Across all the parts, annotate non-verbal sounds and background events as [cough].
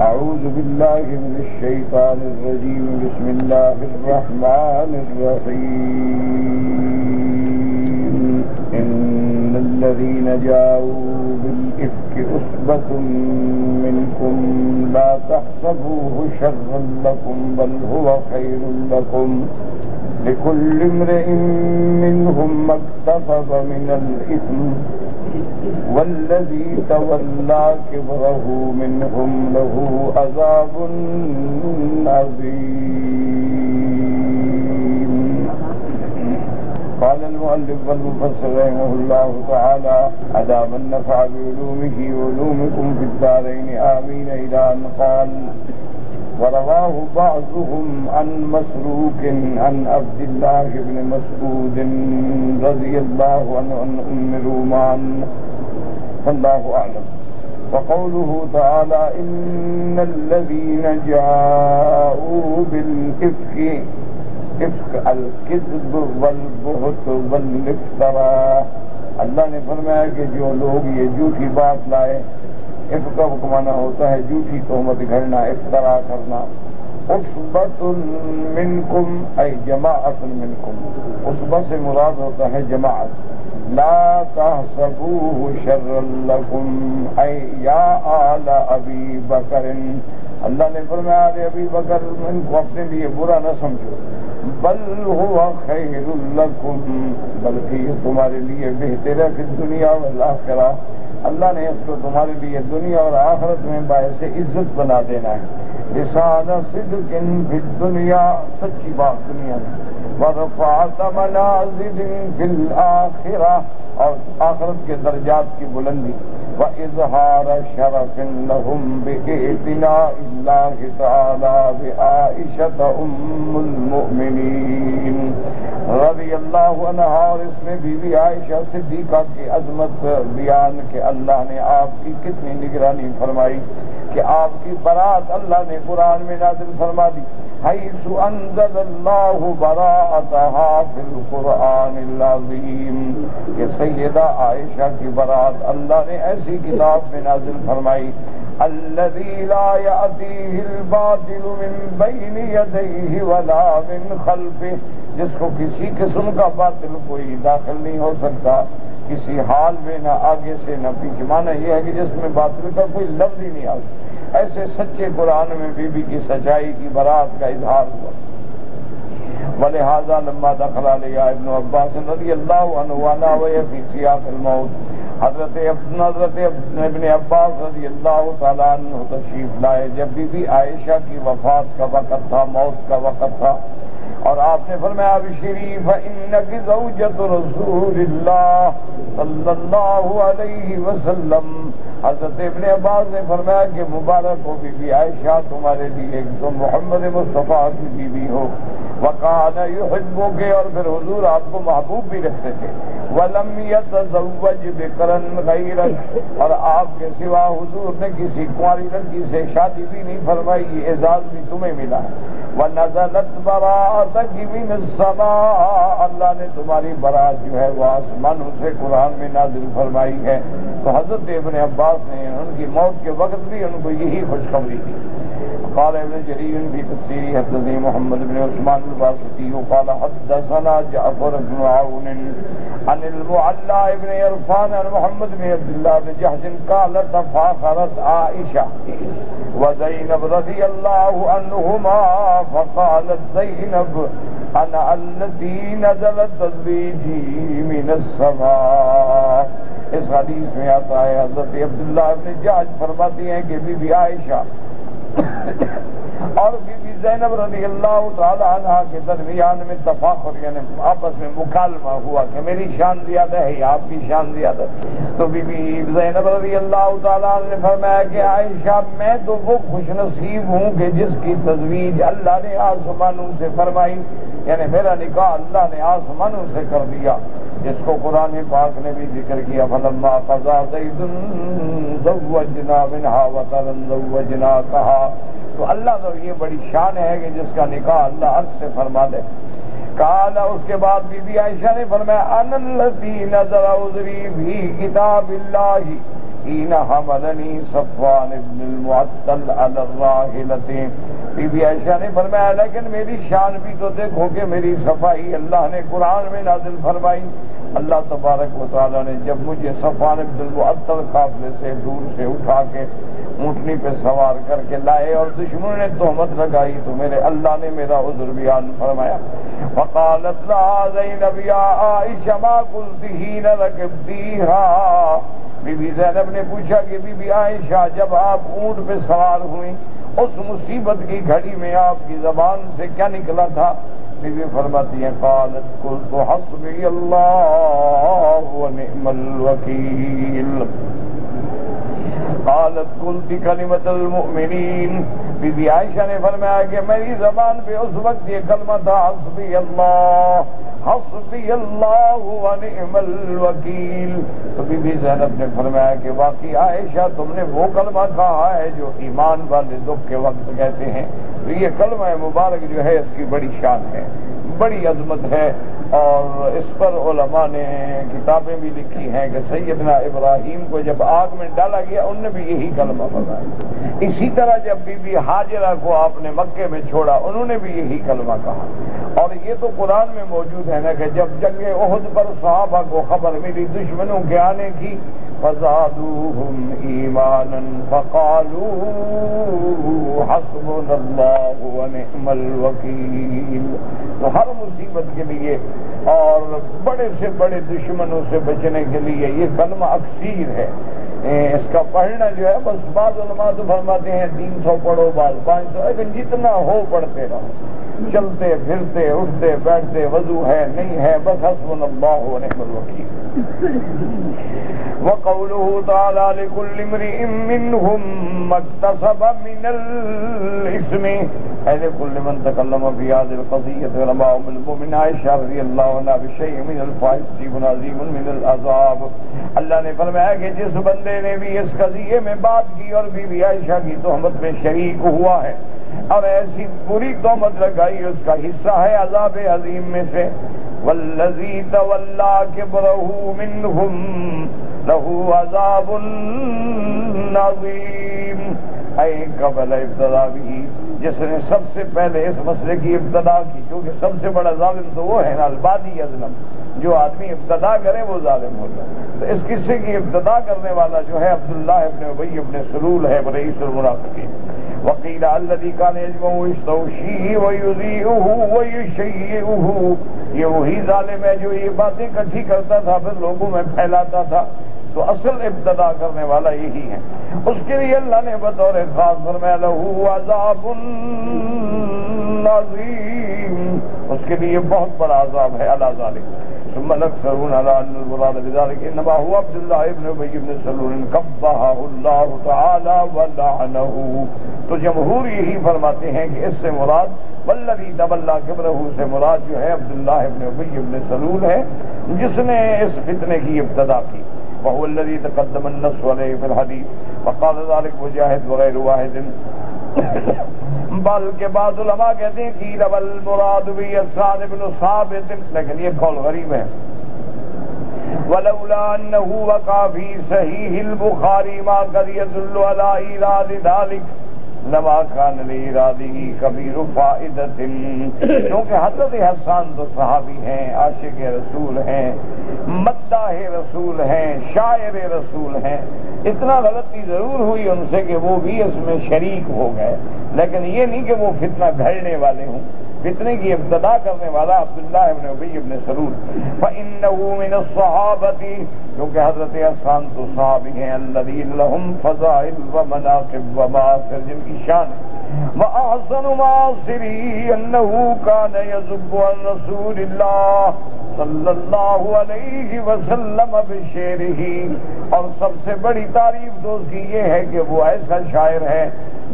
أعوذ بالله من الشيطان الرجيم. بسم الله الرحمن الرحيم. إن الذين جاءوا بالإفك أصبة منكم لا تحسبوه شرا لكم بل هو خير لكم. لكل امرئ منهم ما اكتسب من الإثم والذي تولى كبره منهم له عذاب عظيم. قال المؤلف والمفسر رحمه الله تعالى عذاب النفع بعلومه وعلومكم في الدارين، آمين. إلى أن قال ورواه بعضهم عن مسروق عن عبد الله بن مسعود رضي الله عنه عن أم رومان. فالله أعلم. وقوله تعالى إن الذين جاءوا بالإفك، إفك الكذب والبهت والافتراء اللہ نے فرمایا کہ جو لوگ یہ جھوٹی بات لائے عفق کا حکمانہ ہوتا ہے، جھوٹی تہمت گھڑنا افطرا کرنا۔ عصبت منکم اے جماعت منکم۔ عصبت سے مراد ہوتا ہے جماعت۔ لا تحسبوه شر لكم اے یا آل ابی بکر۔ اللہ نے فرمایا ارے ابی بکر، ان کو اپنے لیے برا نہ سمجھو۔ بل ہوا خیر لکم، بلکہ یہ تمہارے لیے بہتر ہے کہ دنیا والآخرہ اللہ نے اس کو تمہارے لیے دنیا اور آخرت میں باعث عزت بنا دینا ہے۔ رسالہ صدق فی دنیا سچی بات دنیا میں۔ ورفعت منازل فی الآخرہ اور آخرت کے درجات کی بلندی۔ وإظهار شرف لهم بإعتناء الله تعالى بعائشة أم المؤمنين رضی اللہ عنہ اور اس میں بی بی عائشہ صدیقہ کی عظمت بیان کہ اللہ نے آپ کی کتنی نگرانی فرمائی کہ آپ کی برات اللہ نے قرآن میں نازل فرما دی۔ حیث انزل اللہ براءتها فی القرآن العظیم کہ سیدہ عائشہ کی برات اللہ نے ایسی کتاب میں نازل فرمائی، الذي لا يأتيه الباطل من بين يديه ولا من خلفه، جس کو کسی قسم کا باطل کوئی داخل نہیں ہو سکتا، کسی حال میں نہ آگے سے نہ پیچھے مانا یہ ہے کہ جس میں باطل کا کوئی لفظ ہی نہیں آ سکتا ایسے سچے قرآن میں بی بی کی سچائی کی برات کا اظہار ہوا۔ ولہذا لما دخلا لیا ابن عباس رضی اللہ عنہ وانا وفی سیاق الموت۔ حضرت حضرت ابن عباس رضی اللہ تعالیٰ عنہ تشریف لائے۔ جب بی بی عائشہ کی وفات کا وقت تھا، موت کا وقت تھا اور آپ نے فرمایا اب شریف انک زوجت رسول اللہ صلی اللہ علیہ وسلم۔ حضرت ابن عباس نے فرمایا کہ مبارک ہو بی بی عائشہ، تمہارے لیے ایک تو محمد مصطفیٰ کی بیوی ہو۔ وقان یحبو کے اور پھر حضور آپ کو محبوب بھی رکھتے تھے. ولم یتزوج بکرن غیرک اور آپ کے سوا حضور نے کسی کنواری لڑکی سے شادی بھی نہیں فرمائی، یہ اعزاز بھی تمہیں ملا. ہے وَنَزَلَتْ بَرَاتَكِ مِنَ اللہ نے تمہاری برات جو ہے وہ آسمان سے قرآن میں نازل فرمائی ہے. تو حضرت ابن عباس نے ان کی موت کے وقت بھی ان کو یہی خوشخبری دی. قال ابن جرير في تفسير حدثني محمد بن عثمان الباسطي وقال حدثنا جعفر بن عون عن المعلى بن عرفان عن محمد بن عبد الله بن جحش قال تفاخرت عائشة وزينب رضي الله عنهما فقالت زينب أنا التي نزلت تزويجي من السماء۔ اس حدیث میں آتا ہے، حضرت عبداللہ ابن جاج فرماتی ہیں کہ بی بی عائشہ اور بی بی زینب رضی اللہ تعالی عنہ کے درمیان میں تفاخر یعنی آپس میں مکالمہ ہوا کہ میری شان زیادہ ہے یا آپ کی شان زیادہ تو بی بی زینب رضی اللہ تعالیٰ عنہ نے فرمایا کہ عائشہ، میں تو وہ خوش نصیب ہوں کہ جس کی تجویز اللہ نے آسمانوں سے فرمائی یعنی میرا نکاح اللہ نے آسمانوں سے کر دیا۔ جس کو قرآن پاک نے بھی ذکر کیا، فلما قضا زید زوجنا منها وطرا زوجنا کہا تو اللہ تو یہ بڑی شان ہے کہ جس کا نکاح اللہ عرض سے فرما دے۔ کہا اس کے بعد بی بی عائشہ نے فرمایا ان الذی نظر عذری بھی کتاب اللہ حين حملني صفوان بن المعطل على الراحلة. بی بی عائشہ نے فرمایا، لیکن میری شان بھی تو دیکھو کہ میری صفائی اللہ نے قرآن میں نازل فرمائی۔ اللہ تبارک و تعالیٰ نے جب مجھے صفان عبد المعطل قافلے سے دور سے اٹھا کے اونٹنی پہ سوار کر کے لائے اور دشمنوں نے تہمت لگائی، تو میرے اللہ نے میرا عذر بیان فرمایا۔ وقالت لا زینب یا عائشہ، ما قلت ہی قلتہین رکبتیہا بی بی زینب نے پوچھا کہ بی بی عائشہ، جب آپ اونٹ پہ سوار ہوئیں، اس مصیبت کی گھڑی میں آپ کی زبان سے کیا نکلا تھا؟ بی بی فرماتی ہیں، قالت قلت حسبی اللہ و نعم الوکیل۔ قالت قلت کلمت المؤمنین۔ بی بی عائشہ نے فرمایا کہ میری زبان پہ اس وقت یہ کلمہ تھا، حسبی اللہ۔ حسبی اللہ ونعم الوکیل۔ تو بی بی زینب نے فرمایا کہ واقعی عائشہ، تم نے وہ کلمہ کہا ہے جو ایمان والے دکھ کے وقت کہتے ہیں۔ تو یہ کلمہ مبارک جو ہے، اس کی بڑی شان ہے۔ بڑی عظمت ہے اور اس پر علماء نے کتابیں بھی لکھی ہیں کہ سیدنا ابراہیم کو جب آگ میں ڈالا گیا، ان نے بھی یہی کلمہ بتایا اسی طرح جب بی بی حاجرہ کو آپ نے مکے میں چھوڑا، انہوں نے بھی یہی کلمہ کہا۔ اور یہ تو قرآن میں موجود ہے نا کہ جب جنگ عہد پر صحابہ کو خبر ملی، دشمنوں کے آنے کی فزادوهم ایمانا فقالوا حسبنا اللہ ونعم الوکیل تو ہر مصیبت کے لیے اور بڑے سے بڑے دشمنوں سے بچنے کے لیے یہ کلمہ اکثیر ہے. اس کا پڑھنا جو ہے، بس بعض علماء تو فرماتے ہیں، تین سو پڑھو، بعض پانچ سو، لیکن جتنا ہو پڑھتے رہو. چلتے، پھرتے، اٹھتے، بیٹھتے، وضو ہے، نہیں ہے، بس حسب اللہ ونعم الوکیل. وقوله تعالى لكل امرئ منهم ما اكتسب من الاسم اي لكل من تكلم في هذه القضيه علماء من المؤمن عائشہ رضی اللہ عنہ بشيء من الفائز عظیم من العذاب. اللہ نے فرمایا کہ جس بندے نے بھی اس قضیے میں بات کی اور بی بی عائشہ کی تہمت میں شریک ہوا ہے، اور ایسی پوری تہمت لگائی، اس کا حصہ ہے عذاب عظیم میں سے. والذی تولا کبرہ منہم له عذاب نظیم۔ اے قبل ابتدا بھی، جس نے سب سے پہلے اس مسئلے کی ابتدا کی، کیونکہ سب سے بڑا ظالم تو وہ ہے نا، البادی ازلم جو آدمی ابتدا کرے وہ ظالم ہوتا ہے تو اس قصے کی ابتدا کرنے والا جو ہے عبداللہ ابن ابئی ابن سلول ہے رئیس المنافقین۔ وقیل الذي كان يجمع يستوشيه ويذيعه ويشيعه یہ وہی ظالم ہے جو یہ باتیں اکٹھی کرتا تھا، پھر لوگوں میں پھیلاتا تھا۔ تو اصل ابتدا کرنے والا یہی ہے۔ اس کے لیے اللہ نے بطور خاص فرمایا، لہو عذاب عظیم اس کے لیے بہت بڑا عذاب ہے اللہ ظالم ثم الاكثرون على ان المراد بذلك انما هو عبد الله ابن ابي بن سلول قبحه الله تعالى ولعنه۔ تو جمہور یہی فرماتے ہیں کہ اس سے مراد، والذی تولى كبره سے مراد جو ہے عبداللہ ابن ابی ابن سلول ہے، جس نے اس فتنے کی ابتدا کی۔ وهو الذي تقدم النص عليه في الحديث. وقال ذلك مجاهد وغير واحد. بل کے بعد علماء کہتے ہیں کہ رب المراد بھی اسعد بن ثابت، لیکن یہ قول غریب ہے. ولولا انه وقع في صحيح البخاري ما قد يدل على ايراد ذلك لما کان لی ارادی کبیر فائدت کیونکہ حضرت حسان تو صحابی ہیں، عاشق رسول ہیں، مداح رسول ہیں، شاعر رسول ہیں۔ اتنا غلطی ضرور ہوئی ان سے کہ وہ بھی اس میں شریک ہو گئے۔ لیکن یہ نہیں کہ وہ فتنہ گھڑنے والے ہوں۔ فتنے کی ابتدا کرنے والا عبداللہ ابن عبی ابن سرور، فَإِنَّهُ مِنَ الصَّحَابَةِ کیونکہ حضرت احسان تو صحابی ہیں، الَّذِينَ لَهُمْ فَضَائِلْ وَمَنَاقِبْ وَمَاثِرْ جن کی شان ہے وَأَحْسَنُ مَاصِرِي أَنَّهُ كَانَ يَزُبُّ عَنْ رَسُولِ اللَّهِ صلی اللہ علیہ وسلم بشیرہی اور سب سے بڑی تعریف تو اس کی یہ ہے کہ وہ ایسا شاعر ہے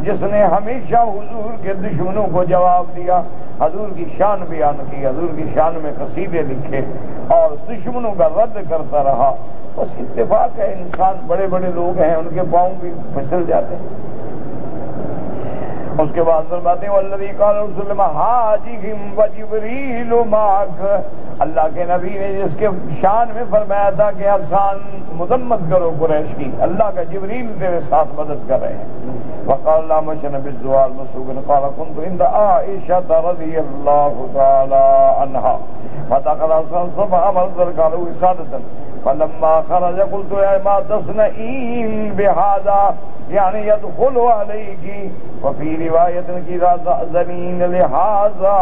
جس نے ہمیشہ حضور کے دشمنوں کو جواب دیا حضور کی شان بیان کی، حضور کی شان میں قصیدے لکھے اور دشمنوں کا رد کرتا رہا۔ بس اتفاق ہے، انسان بڑے بڑے لوگ ہیں، ان کے پاؤں بھی پھسل جاتے ہیں۔ اس کے بعد فرماتے ہیں والذی قال رسول اللہ حاجہم وجبریل ماک اللہ کے نبی نے جس کے شان میں فرمایا تھا کہ حسان مذمت کرو قریش کی، اللہ کا جبریل تیرے ساتھ مدد کر رہے ہیں۔ وقال اللہ مشن بالزوال مسوق قال كنت عند عائشة رضي الله تعالى عنها فدخل حسن صفحة منظر قالوا إسادة فلما خرج قلت يا ما تصنعين بهذا؟ یعنی يعني يدخل عليك وفي رواية كذا زمين لهذا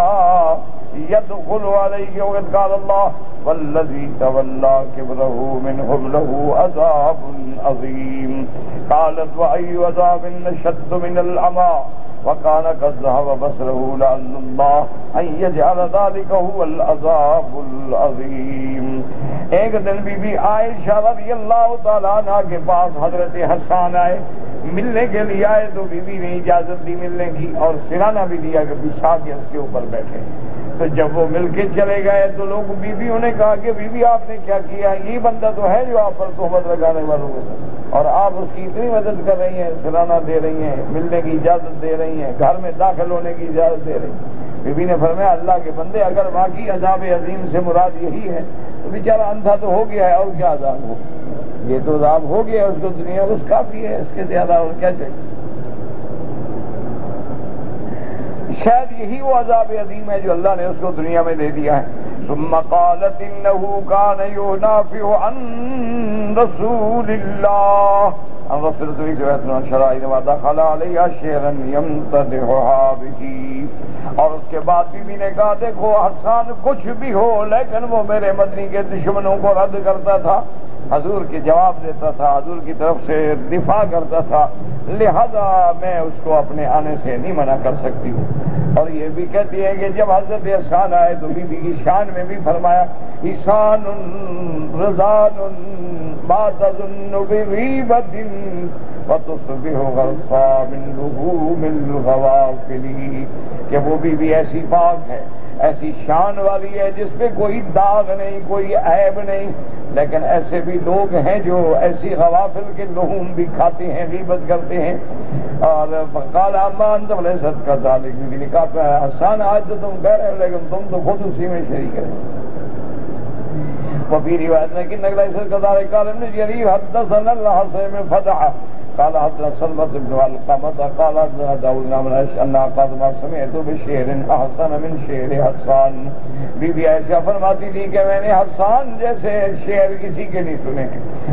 يدخل عليك وقد قال الله والذي تولى كبره منهم له عذاب عظيم قالت، وأي عذاب نشد من العمى وكان قد ذهب بصره لعل الله أن يجعل ذلك هو العذاب العظيم. ایک دن بی بی عائشہ رضی اللہ تعالیٰ عنہ کے پاس حضرت حسان آئے، ملنے کے لیے آئے تو بی بی نے اجازت دی ملنے کی اور سرانہ بھی دیا کہ بچھا کے اس کے اوپر بیٹھے۔ تو جب وہ مل کے چلے گئے تو لوگ بی بی انہیں کہا کہ بی بی آپ نے کیا کیا؟ یہ بندہ تو ہے جو آپ پر تحمت لگانے والوں کو اور آپ اس کی اتنی مدد کر رہی ہیں سرانہ دے رہی ہیں، ملنے کی اجازت دے رہی ہیں، گھر میں داخل ہونے کی اجازت دے رہی ہیں۔ بی بی نے فرمایا، اللہ کے بندے، اگر باقی عذاب عظیم سے مراد یہی ہے، تو بیچارہ اندھا تو ہو گیا ہے، اور کیا عذاب ہو؟ یہ تو عذاب ہو گیا اس کو دنیا اس کافی ہے، اس کے زیادہ اور کیا چاہیے؟ شاید یہی وہ عذاب عظیم ہے جو اللہ نے اس کو دنیا میں دے دیا ہے۔ ثم قالت انه كان ينافع عن رسول الله ان رسول الله صلى الله عليه وسلم دخل عليها شيرا يمتدحها به اور اس کے بعد بی بی نے کہا، دیکھو حسان کچھ بھی ہو، لیکن وہ میرے مدنی کے دشمنوں کو رد کرتا تھا۔ حضور کی جواب دیتا تھا، حضور کی طرف سے دفاع کرتا تھا، لہذا میں اس کو اپنے آنے سے نہیں منع کر سکتی ہوں۔ اور یہ بھی کہتی ہے کہ جب حضرت احسان آئے تو بی بی کی شان میں بھی فرمایا، ایسان رضان بات کہ وہ بھی ایسی بات ہے۔ ایسی شان والی ہے جس پہ کوئی داغ نہیں، کوئی عیب نہیں۔ لیکن ایسے بھی لوگ ہیں جو ایسی غوافل کے لہوم بھی کھاتے ہیں، غیبت کرتے ہیں۔ اور کالا مان تو بڑے سچ کا ذالک بھی لکھا آسان آج تو تم کہہ رہے ہو، لیکن تم تو خود اسی میں شریک ہے وہ بھی روایت میں کہ نگلا سر کا ذالک حدثنا اللہ سے میں فتح قال حدثنا سلمة بن القمة قال حدثنا داود بن نام أن قاسم سمعت بشعر أحسن من شعر حسان. بی بی عائشہ فرماتی تھی کہ میں نے حسان جیسے شعر کسی کے نہیں سنے۔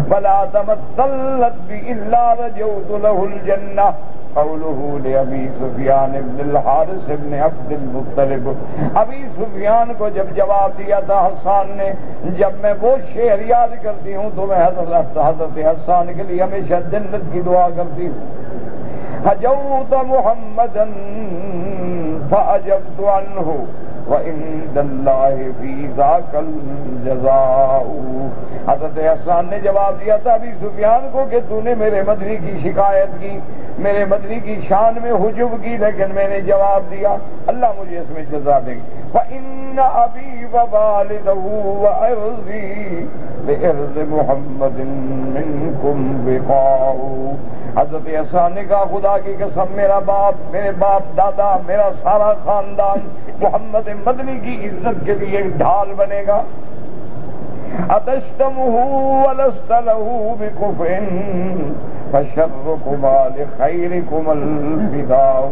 بلا تمثلت بی اللہ رجوت له الجنہ قوله لأبي سفیان ابن الحارس ابن عبد المطلب۔ ابی سفیان کو جب جواب دیا تھا حسان نے، جب میں وہ شعر یاد کرتی ہوں تو میں حضرت حضرت حسان کے لیے ہمیشہ جنت کی دعا کرتی ہوں۔ حجوت محمدا فأجبت عنه وَإِنْدَ اللَّهِ فِي ذَاكَ الْجَزَاءُ۔ حضرت احسان نے جواب دیا تھا ابھی سفیان کو کہ تو نے میرے مدنی کی شکایت کی۔ میرے مدنی کی شان میں حجب کی، لیکن میں نے جواب دیا، اللہ مجھے اس میں جزا دے گی فَإِنَّ أَبِي وَبَالِدَهُ وَأَرْضِي بِإِرْضِ مُحَمَّدٍ مِّنْكُمْ بِقَاءُ حضرت احسان نے کہا، خدا کی قسم، میرا باپ، میرے باپ دادا، میرا سارا خاندان محمد مدنی کی عزت کے لیے ڈھال بنے گا۔ اتشتم له بكفر، فشركما لخيركم الفداء.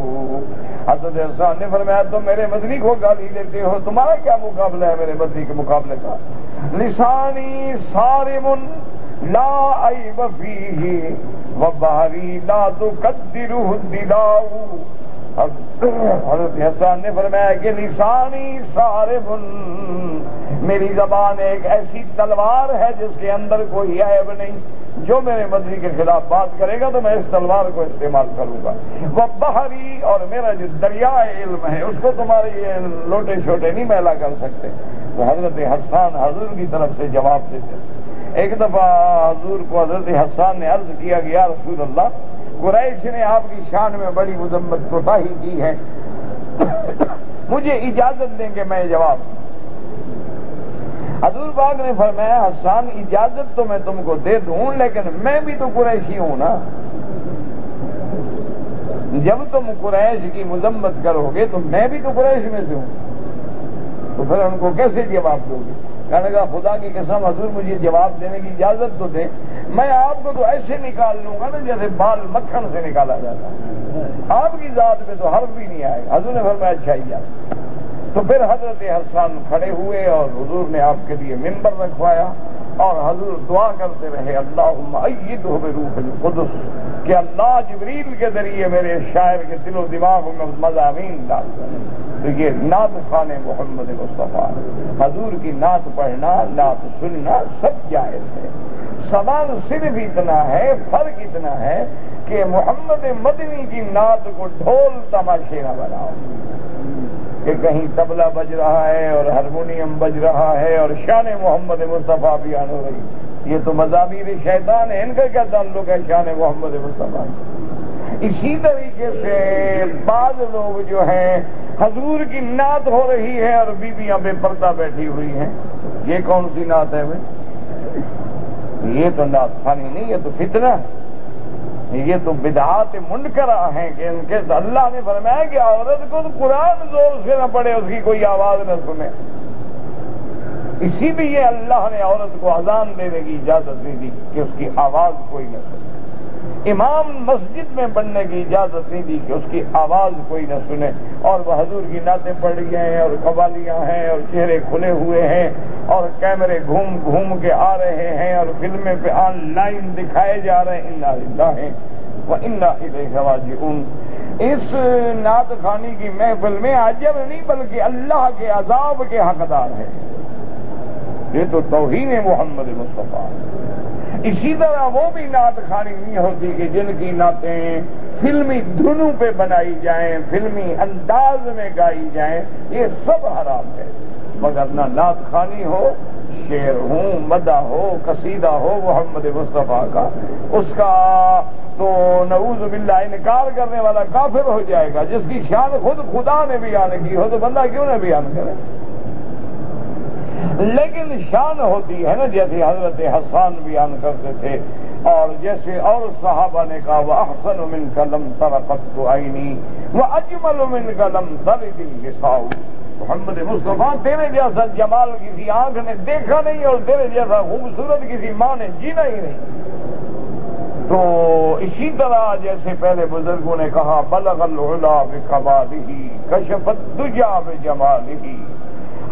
حضرت احسان نے فرمایا، تم میرے مدنی کو گالی دیتے ہو، تمہارا کیا مقابلہ ہے میرے مدنی کے مقابلے کا؟ لسانی صارم لا عیب فیہ وبہری لا تقدرہ الدلاؤ حضرت حسان نے فرمایا کہ لسانی سارے میری زبان ایک ایسی تلوار ہے جس کے اندر کوئی عیب نہیں۔ جو میرے مدری کے خلاف بات کرے گا تو میں اس تلوار کو استعمال کروں گا۔ وہ بحری اور میرا جو دریا علم ہے، اس کو تمہارے یہ لوٹے چھوٹے نہیں میلا کر سکتے۔ تو حضرت حسان حضور کی طرف سے جواب دیتے ایک دفعہ حضور کو حضرت حسان نے عرض کیا گیا رسول اللہ، قریش نے آپ کی شان میں بڑی مذمت کوتاہی کی ہے۔ [coughs] مجھے اجازت دیں کہ میں جواب حضور باغ نے فرمایا، حسان، اجازت تو میں تم کو دے دوں، لیکن میں بھی تو قریشی ہوں نا۔ جب تم قریش کی مذمت کرو گے تو میں بھی تو قریش میں سے ہوں۔ تو پھر ان کو کیسے جواب دو گے؟ کہنے کا خدا کی قسم، حضور مجھے جواب دینے کی اجازت تو دیں میں آپ کو تو ایسے نکال لوں گا نا جیسے بال مکھن سے نکالا جاتا۔ ہے آپ کی ذات میں تو حرف بھی نہیں آئے۔ حضور نے فرمایا اچھا ہی جاتا۔ تو پھر حضرت حسان کھڑے ہوئے اور حضور نے آپ کے لیے ممبر رکھوایا اور حضور دعا کرتے رہے اللہ ہو روح القدس، کہ اللہ جبریل کے ذریعے میرے شاعر کے دل و دماغ میں مضامین ڈال تو یہ نعت خان محمد مصطفیٰ، حضور کی نعت پڑھنا، نعت سننا سب جائز ہے۔ سوال صرف اتنا ہے، فرق اتنا ہے کہ محمد مدنی کی نعت کو ڈھول تماشے نہ بناؤ۔ کہ کہیں تبلا بج رہا ہے اور ہارمونیم بج رہا ہے اور شان محمد مصطفیٰ بھی آن ہو رہی یہ تو مذہبی شیطان ہے ان کا کیا تعلق ہے شان محمد مصطفیٰ اسی طریقے سے بعض لوگ جو ہیں، حضور کی نعت ہو رہی ہے اور بیویاں بے پردہ بیٹھی ہوئی ہیں۔ یہ کون سی نعت ہے بھائی؟ یہ تو نعت خانی نہیں یہ تو فتنہ۔ یہ تو بدعات منکرہ ہیں کہ ان کے اللہ نے فرمایا کہ عورت کو تو قرآن زور سے نہ پڑے اس کی کوئی آواز نہ سنے۔ اسی لیے اللہ نے عورت کو اذان دینے کی اجازت نہیں دی کہ اس کی آواز کوئی نہ سنے۔ امام مسجد میں بننے کی اجازت نہیں دی کہ اس کی آواز کوئی نہ سنے اور وہ حضور کی نعتیں پڑ رہی ہیں اور قوالیاں ہیں اور چہرے کھلے ہوئے ہیں اور کیمرے گھوم گھوم کے آ رہے ہیں اور فلمیں پہ آن لائن دکھائے جا رہے ہیں۔ ہیں وہ اس نعت خانی کی محفل میں عجب نہیں بلکہ اللہ کے عذاب کے حقدار ہے یہ تو توہین محمد مصطفیٰ۔ اسی طرح وہ بھی نعت خانی نہیں ہوتی کہ جن کی نعتیں فلمی دھنوں پہ بنائی جائیں، فلمی انداز میں گائی جائیں، یہ سب حرام ہے۔ مگر نہ نعت خانی ہو شعر ہوں، مدہ ہو، قصیدہ ہو محمد مصطفیٰ کا، اس کا تو نعوذ باللہ انکار کرنے والا کافر ہو جائے گا، جس کی شان خود خدا نے بیان کی ہو تو بندہ کیوں نہ بیان کرے؟ لیکن شان ہوتی ہے نا جیسے حضرت حسان بیان کرتے تھے، اور جیسے اور صحابہ نے کہا وہ احسن من قلم ترقت تو آئینی وہ اجمل من قلم تر دل گساؤ محمد مصطفیٰ، تیرے جیسا جمال کسی آنکھ نے دیکھا نہیں اور تیرے جیسا خوبصورت کسی ماں نے جینا ہی نہیں۔ تو اسی طرح جیسے پہلے بزرگوں نے کہا، بلغ العلا بکمالہی کشفت دجا بجمالہی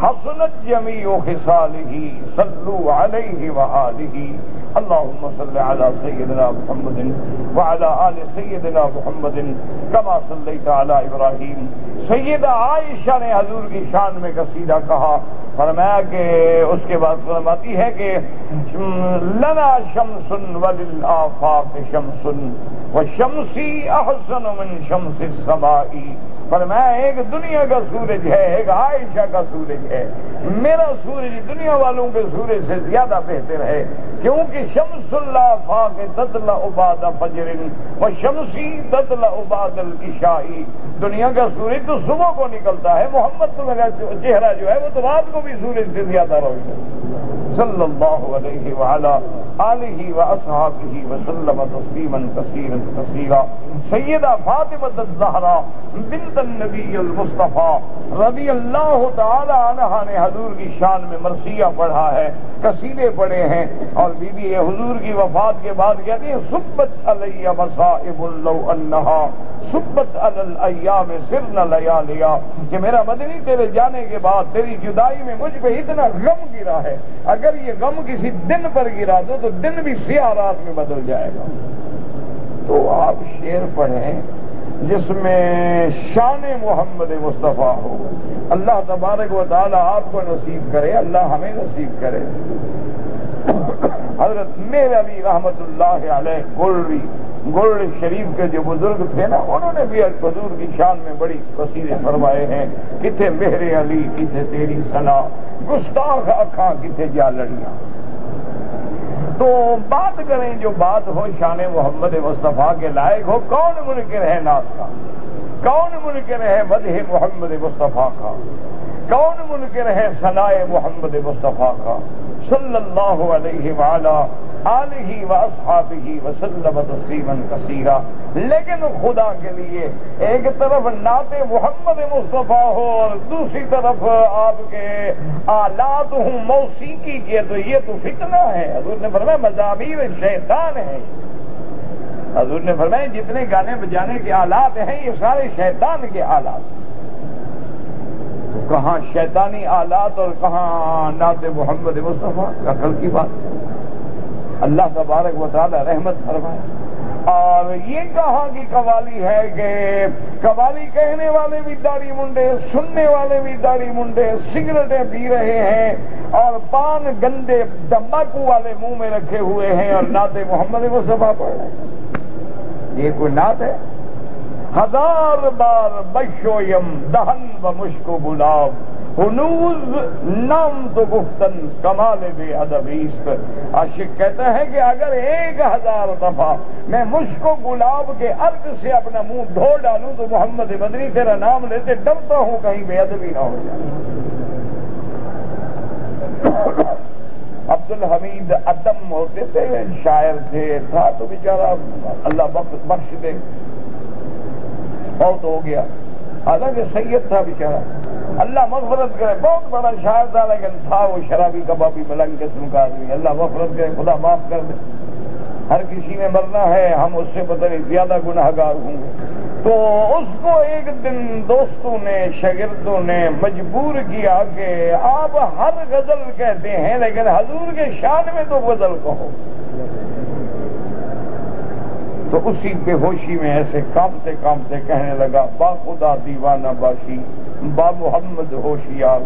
حسنت جمیع خصالہ، صلو علیہ وآلہ اللهم صل على سيدنا محمد وعلى آل سيدنا محمد كما صليت على إبراهيم سیدہ عائشہ نے حضور کی شان میں قصیدہ کہا، فرمایا کہ اس کے بعد فرماتی ہے کہ، لنا شمس وللآفاق شمس وشمسی احسن من شمس السمائی۔ فرمایا، ایک دنیا کا سورج ہے، ایک عائشہ کا سورج ہے۔ میرا سورج دنیا والوں کے سورج سے زیادہ بہتر ہے، کیونکہ شمس اللہ فاق تدل عباد فجر و شمسی تدل عباد العشائی دنیا کا سورج تو صبح کو نکلتا ہے، محمد میرا چہرہ جو ہے وہ تو رات کو بھی سورج سے زیادہ روشن صلی اللہ علیہ وعلا آلہ و وسلم تسلیما کثیرا کثیرا سیدہ فاطمہ الزہرا بنت النبی المصطفیٰ رضی اللہ تعالی عنہ نے حضور کی شان میں مرثیہ پڑھا ہے، قصیدے پڑھے ہیں اور بی بی حضور کی وفات کے بعد کہتی ہیں سبت علیہ مصائب اللہ انہا. سبت الایام سر نہ لیا لیا کہ میرا مدنی تیرے جانے کے بعد تیری جدائی میں مجھ پہ اتنا غم گرا ہے، اگر یہ غم کسی دن پر گرا دو تو دن بھی سیاہ رات میں بدل جائے گا۔ تو آپ شیر پڑھیں جس میں شان محمد مصطفیٰ ہو۔ اللہ تبارک و تعالی آپ کو نصیب کرے، اللہ ہمیں نصیب کرے۔ حضرت میرا بھی رحمت اللہ علیہ گولوی گولڈ شریف کے جو بزرگ تھے نا، انہوں نے بھی حضور کی شان میں بڑی تصویریں فرمائے ہیں۔ کتنے مہر علی کتنے تیری سنا گستاخ اکھاں کتنے جا لڑیاں۔ تو بات کریں جو بات ہو شان محمد مصطفیٰ کے لائق ہو، کون منکر ہے ناس کا کون منکر ہے مدح محمد مصطفیٰ کا؟ کون منکر ہے ثنائے محمد مصطفیٰ کا؟ صلی اللہ علیہ وعلا آلہ و اصحابہ وسلم تسلیما کثیرا۔ لیکن خدا کے لیے ایک طرف نعت محمد مصطفیٰ ہو اور دوسری طرف آپ کے آلات ہوں موسیقی کے، تو یہ تو فتنہ ہے۔ حضور نے فرمایا مضامیر شیطان ہے حضور نے فرمایا، جتنے گانے بجانے کے آلات ہیں، یہ سارے شیطان کے آلات۔ کہاں شیطانی آلات اور کہاں نعت محمد مصطفیٰ؟ عقل کی بات اللہ تبارک و تعالی رحمت فرمائے۔ اور یہ کہاں کی قوالی ہے کہ قوالی کہنے والے بھی داڑھی منڈے، سننے والے بھی داڑھی منڈے، سگریٹیں پی رہے ہیں اور پان گندے تمباکو والے منہ میں رکھے ہوئے ہیں اور نعت محمد مصطفیٰ پڑھ رہے ہیں۔ یہ کوئی نعت ہے؟ ہزار بار بشویم دہن و مشکو گلاب، ہنوز نام تو گفتن کمال بے ادبیست عاشق کہتا ہے کہ اگر ایک ہزار دفعہ میں مشکو گلاب کے عرق سے اپنا منہ دھو ڈالوں تو محمد مدنی تیرا نام لیتے ڈرتا ہوں، کہیں بے ادبی نہ ہو جائے۔ عبد الحمید ادم ہوتے تھے، شاعر تھے، تھا تو بیچارہ اللہ بخش دے۔ بہت ہو گیا۔ حالانکہ سید تھا بیچارہ۔ اللہ مغفرت کرے، بہت بڑا شاعر تھا لیکن تھا وہ شرابی کبابی ملنگ قسم کا آدمی اللہ مغفرت کرے، خدا معاف کر دے۔ ہر کسی نے مرنا ہے، ہم اس سے پتہ نہیں زیادہ گناہ گار ہوں گے۔ تو اس کو ایک دن دوستوں نے، شاگردوں نے مجبور کیا کہ آپ ہر غزل کہتے ہیں، لیکن حضور کے شان میں تو غزل کہو۔ تو اسی بے ہوشی میں ایسے کامتے کامتے کہنے لگا، با خدا دیوانہ باشی، با محمد ہوشیار۔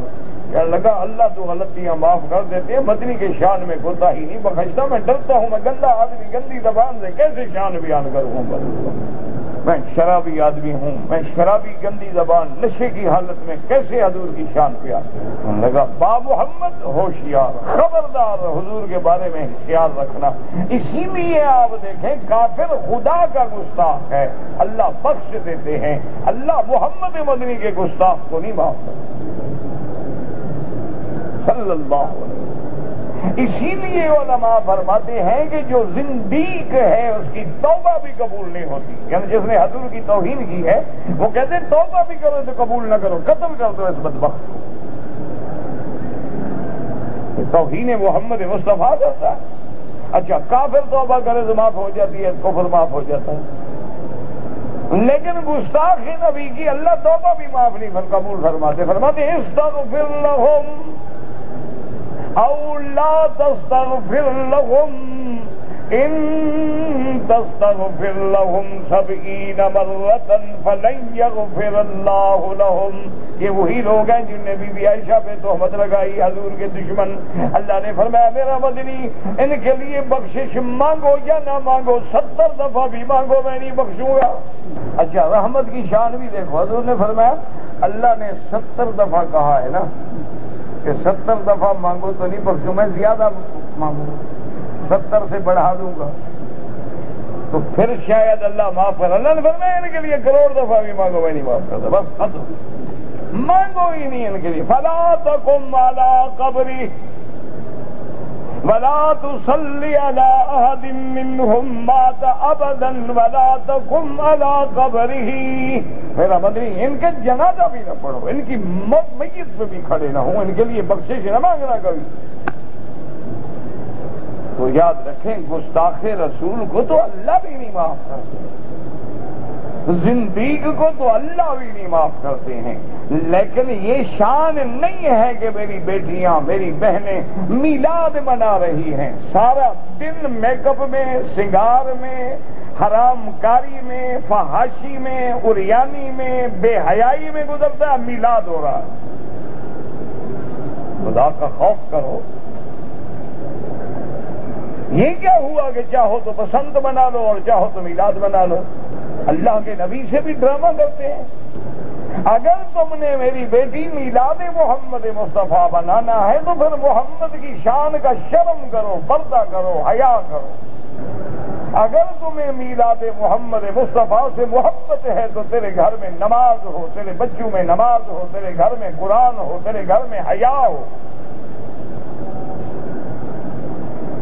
کہنے لگا، اللہ تو غلطیاں معاف کر دیتے ہیں، مدنی کے شان میں کوتا ہی نہیں، بخشتا میں ڈرتا ہوں، میں گندا آدمی، گندی زبان سے کیسے شان بیان کروں؟ میں شرابی آدمی ہوں، میں شرابی گندی زبان، نشے کی حالت میں کیسے حضور کی شان پہ لگا با محمد ہوشیار، خبردار حضور کے بارے میں خیال رکھنا۔ اسی لیے آپ دیکھیں، کافر خدا کا گستاخ ہے۔ اللہ بخش دیتے ہیں۔ اللہ محمد مدنی کے گستاخ کو نہیں معاف کرتا صلی اللہ علیہ اسی لیے علماء فرماتے ہیں کہ جو زندیق ہے، اس کی توبہ بھی قبول نہیں ہوتی۔ یعنی جس نے حضور کی توہین کی ہے، وہ کہتے ہیں، توبہ بھی کرو تو قبول نہ کرو، قتل کر دو اس بدبخت کو۔ توہین محمد مصطفیٰ کرتا ہے۔ اچھا کافر توبہ کرے تو معاف ہو جاتی ہے، کفر معاف ہو جاتا ہے۔ لیکن گستاخ نبی کی، اللہ توبہ بھی معاف نہیں قبول فرماتے۔ فرماتے اس طرح او لا تستغفر لهم ان تستغفر لهم سبعین مرتا فلن یغفر اللہ لهم. یہ وہی لوگ ہیں جن نے بی بی عائشہ پہ تہمت لگائی، حضور کے دشمن. اللہ نے فرمایا، میرا مدنی، ان کے لیے بخشش مانگو یا نہ مانگو، ستر دفعہ بھی مانگو، میں نہیں بخشوں گا۔ اچھا رحمت کی شان بھی دیکھو، حضور نے فرمایا، اللہ نے ستر دفعہ کہا ہے نا۔ کہ ستر دفعہ مانگو تو نہیں بخشوں میں زیادہ مانگوں، ستر سے بڑھا دوں گا۔ تو پھر شاید اللہ معاف کر، اللہ نے فرمایا ان کے لیے کروڑ دفعہ بھی مانگو، میں نہیں معاف کرتا، بس ختم۔ مانگو ہی نہیں ان کے لیے۔ فلا تکم مالا قبری ولا تصلي على أحد منهم مات أبدا ولا تقم على قبره. میرا مدنی ان کے جنازہ بھی نہ پڑھو، ان کی میت پہ بھی کھڑے نہ ہوں، ان کے لیے بخشش نہ مانگنا کبھی۔ تو یاد رکھیں، گستاخ رسول کو تو اللہ بھی نہیں معاف کرتے زندگی کو تو اللہ بھی نہیں معاف کرتے ہیں۔ لیکن یہ شان نہیں ہے کہ میری بیٹیاں، میری بہنیں میلاد منا رہی ہیں۔ سارا دن میک اپ میں، سنگار میں حرام کاری میں، فحاشی میں اریانی میں، بے حیائی میں گزرتا ہے، میلاد ہو رہا خدا کا خوف کرو۔ یہ کیا ہوا کہ چاہو تو پسند بنا لو اور چاہو تو میلاد بنا لو؟ اللہ کے نبی سے بھی ڈرامہ کرتے ہیں۔ اگر تم نے میری بیٹی میلاد محمد مصطفیٰ بنانا ہے تو پھر محمد کی شان کا شرم کرو، پردہ کرو، حیا کرو۔ اگر تمہیں میلاد محمد مصطفیٰ سے محبت ہے تو تیرے گھر میں نماز ہو، تیرے بچوں میں نماز ہو، تیرے گھر میں قرآن ہو، تیرے گھر میں حیا ہو۔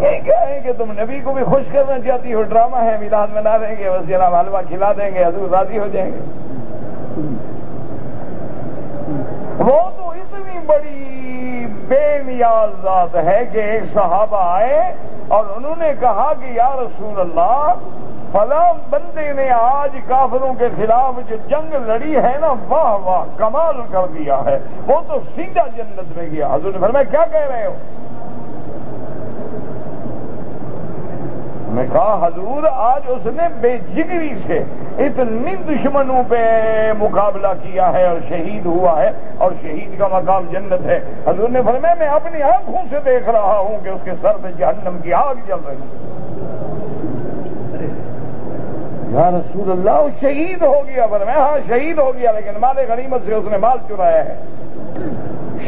یہ کیا ہے کہ تم نبی کو بھی خوش کرنا چاہتی ہو، ڈرامہ ہے، میلاد منا دیں گے بس جناب حلوہ کھلا دیں گے، حضور راضی ہو جائیں گے۔ وہ تو اتنی بڑی بے نیاز ذات ہے کہ ایک صحابہ آئے اور انہوں نے کہا کہ یا رسول اللہ، فلاں بندے نے آج کافروں کے خلاف جو جنگ لڑی ہے نا، واہ واہ، کمال کر دیا ہے۔ وہ تو سیدھا جنت میں گیا۔ حضور نے فرمایا، کیا کہہ رہے ہو؟ میں کہا، حضور، آج اس نے بے جگری سے اتنی دشمنوں پہ مقابلہ کیا ہے اور شہید ہوا ہے اور شہید کا مقام جنت ہے۔ حضور نے فرمایا، میں اپنی آنکھوں سے دیکھ رہا ہوں کہ اس کے سر پہ جہنم کی آگ جل رہی ہے۔ یا رسول اللہ شہید ہو گیا۔ فرمایا ہاں شہید ہو گیا، لیکن مال غنیمت سے اس نے مال چرایا ہے۔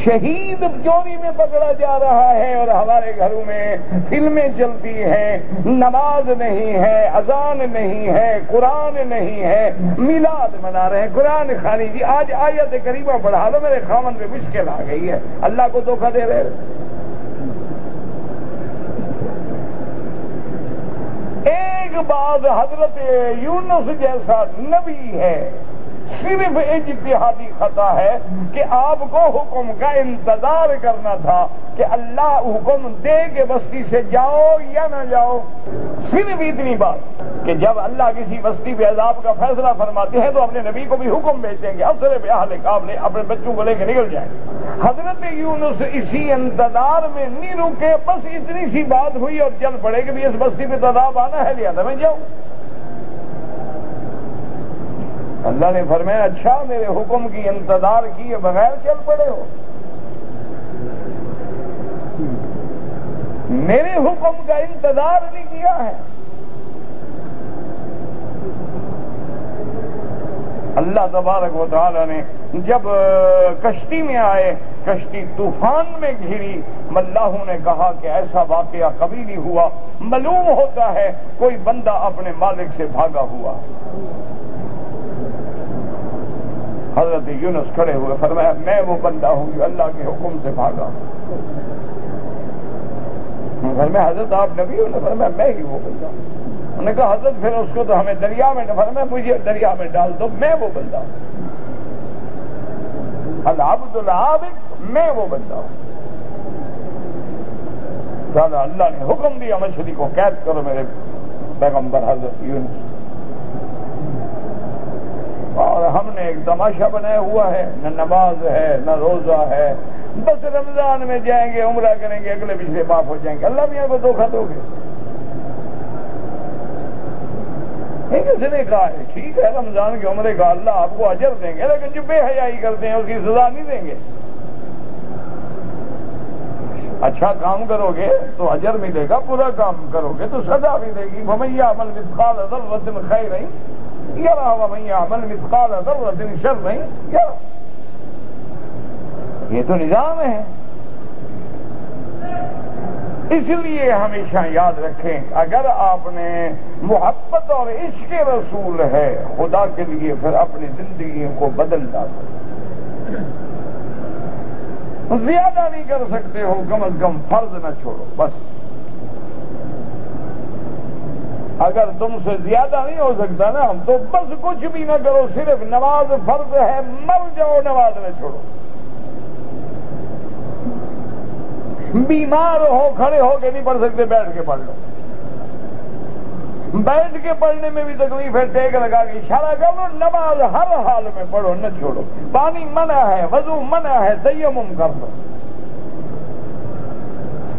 شہید چوری میں پکڑا جا رہا ہے اور ہمارے گھروں میں فلمیں چلتی ہیں، نماز نہیں ہے، اذان نہیں ہے، قرآن نہیں ہے، میلاد منا رہے ہیں۔ قرآن خانی جی آج آیت قریبہ پڑھا دو میرے خامن پہ مشکل آ گئی ہے۔ اللہ کو دھوکہ دے رہے ایک بات حضرت یونس جیسا نبی ہے۔ صرف اجتہادی خطا ہے کہ آپ کو حکم کا انتظار کرنا تھا کہ اللہ حکم دے کے بستی سے جاؤ یا نہ جاؤ۔ صرف اتنی بات کہ جب اللہ کسی بستی پہ عذاب کا فیصلہ فرماتے ہیں تو اپنے نبی کو بھی حکم بھیجیں گے۔ افسر پہ اہل قابل اپنے بچوں کو لے کے نکل جائیں۔ حضرت یونس اسی انتظار میں نہیں رکے، بس اتنی سی بات ہوئی اور چل پڑے کہ بھی اس بستی پہ تذاب آنا ہے لیا تھا میں جاؤں۔ اللہ نے فرمایا اچھا میرے حکم کی انتظار کیے بغیر چل پڑے ہو۔ میرے حکم کا انتظار نہیں کیا ہے۔ اللہ تبارک و تعالی نے جب کشتی میں آئے، کشتی طوفان میں گھری، ملاحوں نے کہا کہ ایسا واقعہ کبھی نہیں ہوا۔ معلوم ہوتا ہے، کوئی بندہ اپنے مالک سے بھاگا ہوا۔ حضرت یونس کھڑے ہوئے فرمایا، میں وہ بندہ ہوں جو اللہ کے حکم سے بھاگا۔ فرمایا، حضرت آپ نبی ہو؟ نا فرمایا، میں ہی وہ بندہ انہوں نے کہا، حضرت پھر اس کو تو ہمیں دریا میں فرمایا، مجھے دریا میں ڈال دو، میں وہ بندہ ہوں۔ العبد العابد، میں وہ بندہ ہوں۔ دادا اللہ نے حکم دیا مچھلی کو قید کرو میرے پیغمبر حضرت یونس اور ہم نے ایک تماشا بنایا ہوا ہے، نہ نماز ہے، نہ روزہ ہے۔ بس رمضان میں جائیں گے، عمرہ کریں گے، اگلے پچھلے معاف ہو جائیں گے۔ اللہ بھی کو دھوکھا دو گے۔ کسی نے کہا ہے؟ ٹھیک ہے، رمضان کے عمرے کا اللہ آپ کو اجر دیں گے، لیکن جو بے حیائی کرتے ہیں، اس کی سزا نہیں دیں گے۔ اچھا کام کرو گے تو اجر ملے گا پورا کام کرو گے تو سزا بھی دے گی۔ بھمیا عمل مثقال ضرورت خیر نہیں مثقال ضرورت شر نہیں یہ تو نظام ہے۔ اس لیے ہمیشہ یاد رکھیں، اگر آپ نے محبت اور عشق رسول ہے، خدا کے لیے پھر اپنی زندگی کو بدل ڈالو زیادہ نہیں کر سکتے ہو، کم از کم فرض نہ چھوڑو، بس۔ اگر تم سے زیادہ نہیں ہو سکتا نا، ہم تو بس کچھ بھی نہ کرو، صرف نماز فرض ہے، مر جاؤ نماز نہ چھوڑو۔ بیمار ہو، کھڑے ہو کے نہیں پڑھ سکتے، بیٹھ کے پڑھ لو۔ بیٹھ کے پڑھنے میں بھی تکلیف ہے، ٹیک لگا کے اشارہ کر لو، نماز ہر حال میں پڑھو، نہ چھوڑو۔ پانی منع ہے، وضو منع ہے تیمم کر لو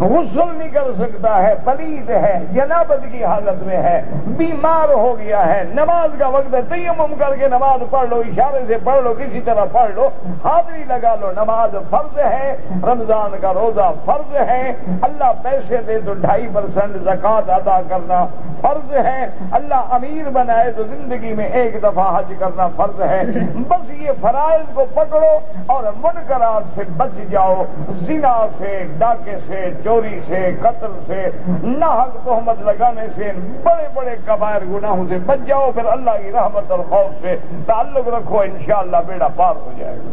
غسل نہیں کر سکتا ہے، پلیت ہے، جنابت کی حالت میں ہے، بیمار ہو گیا ہے، نماز کا وقت ہے، تیمم کر کے نماز پڑھ لو، اشارے سے پڑھ لو، کسی طرح پڑھ لو، حاضری لگا لو، نماز فرض ہے، رمضان کا روزہ فرض ہے، اللہ پیسے دے تو ڈھائی پرسینٹ زکات ادا کرنا فرض ہے، اللہ امیر بنائے تو زندگی میں ایک دفعہ حج کرنا فرض ہے۔ بس یہ فرائض کو پکڑو اور منکرات سے بچ جاؤ، زنا سے، ڈاکے سے چوری سے، قتل سے، ناحق تہمت لگانے سے، بڑے بڑے کبائر گناہوں سے بچ جاؤ، پھر اللہ کی رحمت اور خوف سے تعلق رکھو، انشاءاللہ بیڑا پار ہو جائے گا۔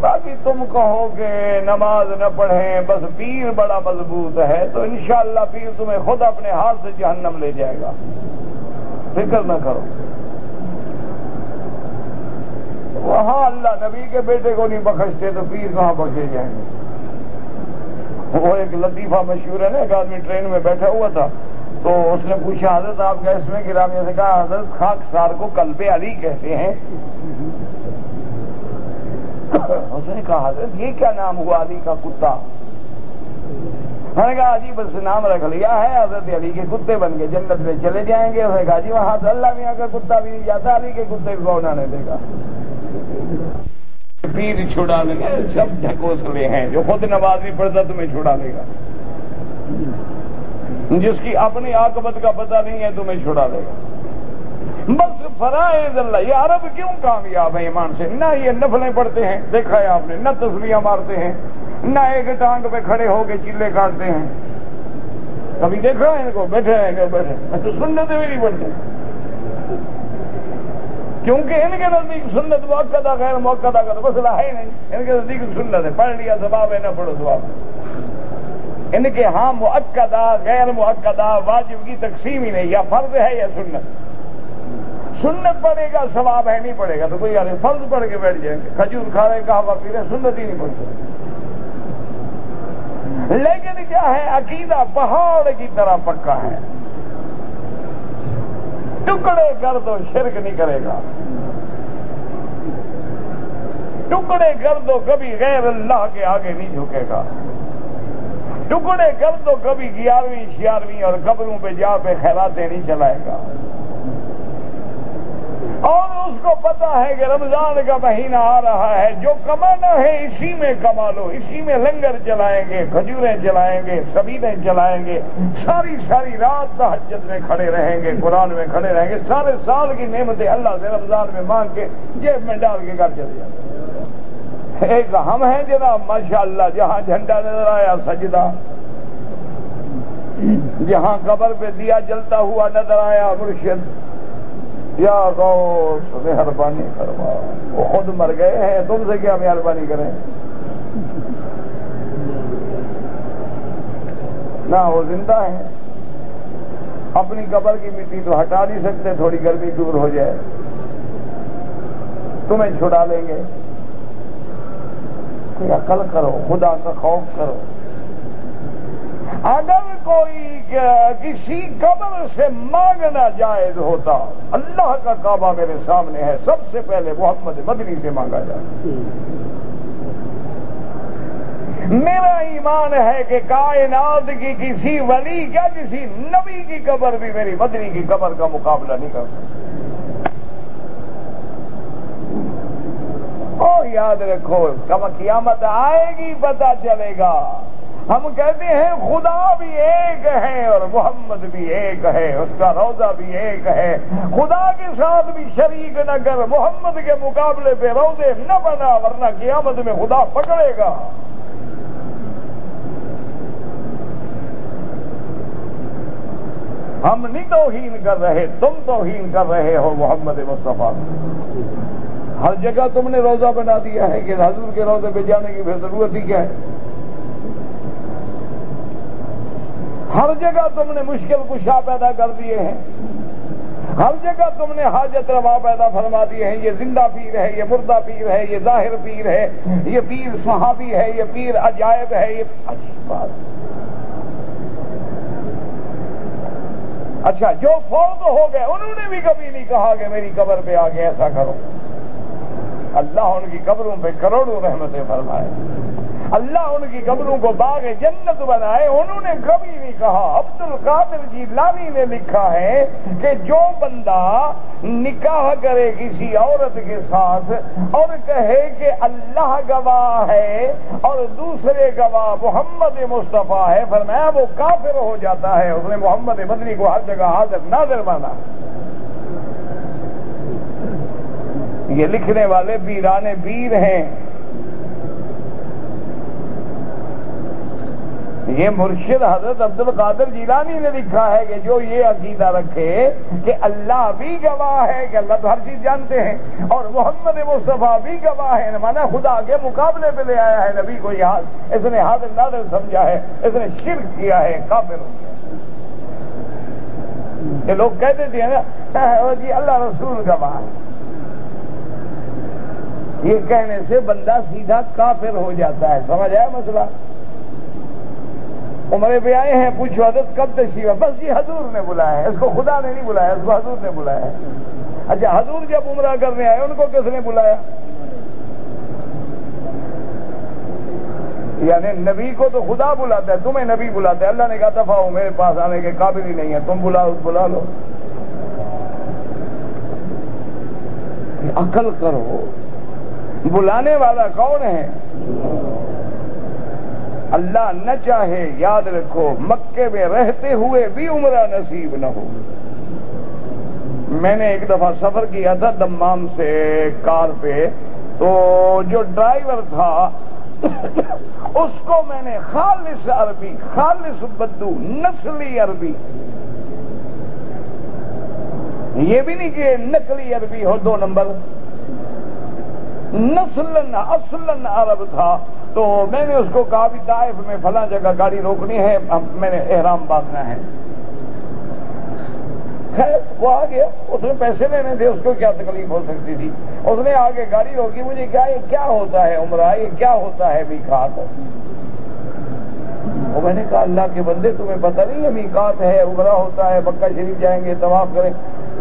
باقی تم کہو کہ نماز نہ پڑھیں، بس پیر بڑا مضبوط ہے، تو انشاءاللہ پیر تمہیں خود اپنے ہاتھ سے جہنم لے جائے گا۔ فکر نہ کرو۔ وہاں اللہ نبی کے بیٹے کو نہیں بخشتے تو پیر کہاں بخشے جائیں گے؟ وہ ایک لطیفہ مشہور ہے نا، ایک آدمی ٹرین میں بیٹھا ہوا تھا۔ تو اس نے پوچھا، حضرت آپ کا اس میں گرامیہ سے کہا، حضرت خاک سار کو کلب علی کہتے ہیں؟ اس نے کہا، حضرت، یہ کیا نام ہوا علی کا کتا؟ میں نے کہا جی بس نام رکھ لیا ہے، حضرت علی کے کتے بن کے جنت میں چلے جائیں گے۔ اس نے کہا جی وہاں اللہ میاں کا کتا بھی نہیں جاتا، علی کے کتے کو انہوں دے گا؟ پیر چھڑا لیں گے سب ڈھکوسلے ہیں۔ جو خود نماز نہیں پڑھتا تمہیں چھڑا لے گا۔ جس کی اپنی آکبت کا پتہ نہیں ہے تمہیں چھڑا لے گا۔ بس فرائض اللہ، یہ عرب کیوں کامیاب ہے ایمان سے؟ نہ یہ نفلیں پڑھتے ہیں، دیکھا ہے آپ نے، نہ تصویریں مارتے ہیں، نہ ایک ٹانگ پہ کھڑے ہو کے چلے کاٹتے ہیں۔ کبھی دیکھا ہے ان کو؟ بیٹھے ہیں، بیٹھے تو سنت بھی نہیں پڑھتے۔ کیونکہ ان کے نزدیک سنت موقع غیر موقع کا تو مسئلہ ہے نہیں۔ ان کے نزدیک سنت ہے۔ پڑھ لیا، ثواب ہے، نہ پڑھو ثواب۔ ان کے ہاں معقدہ غیر معقدہ واجب کی تقسیم ہی نہیں، یا فرض ہے یا سنت۔ سنت پڑے گا، ثواب ہے، نہیں پڑے گا، تو کوئی یار فرض پڑھ کے بیٹھ جائیں گے کھجور کھا رہے، کہا پی رہے، سنت ہی نہیں پڑتے لیکن کیا ہے؟ عقیدہ پہاڑ کی طرح پکا ہے۔ ٹکڑے کر دو شرک نہیں کرے گا۔ ٹکڑے کر دو کبھی غیر اللہ کے آگے نہیں جھکے گا۔ ٹکڑے کر دو کبھی گیارہویں، چھیارویں اور قبروں پہ جا پہ خیراتیں نہیں چلائے گا۔ اور اس کو پتا ہے کہ رمضان کا مہینہ آ رہا ہے، جو کمانا ہے اسی میں کما لو، اسی میں لنگر چلائیں گے، کھجوریں چلائیں گے، سبیلیں چلائیں گے، ساری ساری رات تحجت میں کھڑے رہیں گے، قرآن میں کھڑے رہیں گے، سارے سال کی نعمتیں اللہ سے رمضان میں مانگ کے جیب میں ڈال کے گھر چلے جاتے ایک ہم ہیں جناب ماشاء اللہ جہاں جھنڈا نظر آیا، سجدہ۔ جہاں قبر پہ دیا جلتا ہوا نظر آیا، مرشد۔ یا غوث مہربانی کروا وہ خود مر گئے ہیں، تم سے کیا مہربانی کریں؟ نہ وہ زندہ ہے اپنی قبر کی مٹی تو ہٹا نہیں سکتے، تھوڑی گرمی دور ہو جائے۔ تمہیں چھڑا لیں گے۔ کوئی عقل کرو، خدا کا خوف کرو۔ اگر کوئی کسی قبر سے مانگنا جائز ہوتا؟ اللہ کا کعبہ میرے سامنے ہے۔ سب سے پہلے محمد مدنی سے مانگا جائے۔ میرا ایمان ہے کہ کائنات کی کسی ولی کیا کسی نبی کی قبر بھی میری مدنی کی قبر کا مقابلہ نہیں کر سکتی۔ یاد رکھو، کب قیامت آئے گی پتا چلے گا۔ ہم کہتے ہیں خدا بھی ایک ہے اور محمد بھی ایک ہے، اس کا روزہ بھی ایک ہے۔ خدا کے ساتھ بھی شریک نہ کر، محمد کے مقابلے پہ روزے نہ بنا، ورنہ قیامت میں خدا پکڑے گا۔ ہم نہیں توہین کر رہے، تم توہین کر رہے ہو محمد مصطفیٰ۔ ہر جگہ تم نے روزہ بنا دیا ہے کہ حضور کے روزے پہ جانے کی پھر ضرورت ہی کیا ہے؟ ہر جگہ تم نے مشکل کشا پیدا کر دیے ہیں۔ ہر جگہ تم نے حاجت روا پیدا فرما دیے ہیں۔ یہ زندہ پیر ہے، یہ مردہ پیر ہے، یہ ظاہر پیر ہے، یہ پیر صحابی ہے، یہ پیر عجائب ہے، یہ عجیب بات۔ اچھا جو فوت ہو گئے، انہوں نے بھی کبھی نہیں کہا کہ میری قبر پہ آگے ایسا کرو۔ اللہ ان کی قبروں پہ کروڑوں رحمتیں فرمائے۔ اللہ ان کی قبروں کو باغ جنت بنائے، انہوں نے کبھی نہیں کہا۔ عبد القادر جی لانی نے لکھا ہے کہ جو بندہ نکاح کرے کسی عورت کے ساتھ اور کہے کہ اللہ گواہ ہے اور دوسرے گواہ محمد مصطفیٰ ہے، فرمایا وہ کافر ہو جاتا ہے۔ اس نے محمد مدنی کو ہر جگہ حاضر نازر مانا۔ یہ لکھنے والے بیرانے بیر ہیں۔ یہ مرشد حضرت عبد القادر جیلانی نے لکھا ہے کہ جو یہ عقیدہ رکھے کہ اللہ بھی گواہ ہے کہ اللہ تو ہر چیز جانتے ہیں اور محمد مصطفیٰ بھی گواہ ہے مانا خدا کے مقابلے پہ لے آیا ہے نبی کو یاد اس نے حاضر نادر سمجھا ہے، اس نے شرک کیا ہے، کافر ہو گیا۔ کہ لوگ کہتے تھے نا ہاں، جی اللہ رسول گواہ یہ کہنے سے بندہ سیدھا کافر ہو جاتا ہے۔ سمجھ آیا مسئلہ؟ عمرے پہ آئے ہیں، پوچھو حضرت کب تشریف بس یہ حضور نے بلایا ہے، اس کو خدا نے نہیں بلایا، اس کو حضور نے بلایا ہے۔ اچھا حضور جب عمرہ کرنے آئے، ان کو کس نے بلایا؟ یعنی نبی کو تو خدا بلاتا ہے، تمہیں نبی بلاتا ہے۔ اللہ نے کہا دفاع ہو میرے پاس آنے کے قابل ہی نہیں ہے، تم بلا بلا لو۔ عقل کرو، بلانے والا کون ہے؟ اللہ نہ چاہے، یاد رکھو، مکے میں رہتے ہوئے بھی عمرہ نصیب نہ ہو۔ میں نے ایک دفعہ سفر کیا تھا دمام سے کار پہ، تو جو ڈرائیور تھا، اس کو میں نے خالص عربی، خالص بدو، نسلی عربی۔ یہ بھی نہیں کہ نقلی عربی ہو، دو نمبر۔ نسلن اصلن عرب تھا۔ تو میں نے اس کو کہا بھی طائف میں فلاں جگہ گاڑی روکنی ہے میں نے احرام باندھنا ہے۔ خیر، وہ آ گیا، اس نے پیسے لینے تھے، اس کو کیا تکلیف ہو سکتی تھی؟ اس نے آگے گاڑی روکی، مجھے کیا یہ کیا ہوتا ہے عمرہ؟ یہ کیا ہوتا ہے میکات وہ میں نے کہا، اللہ کے بندے، تمہیں پتہ نہیں ہے میکات ہے، عمرہ ہوتا ہے، مکہ شریف جائیں گے، طواف کریں۔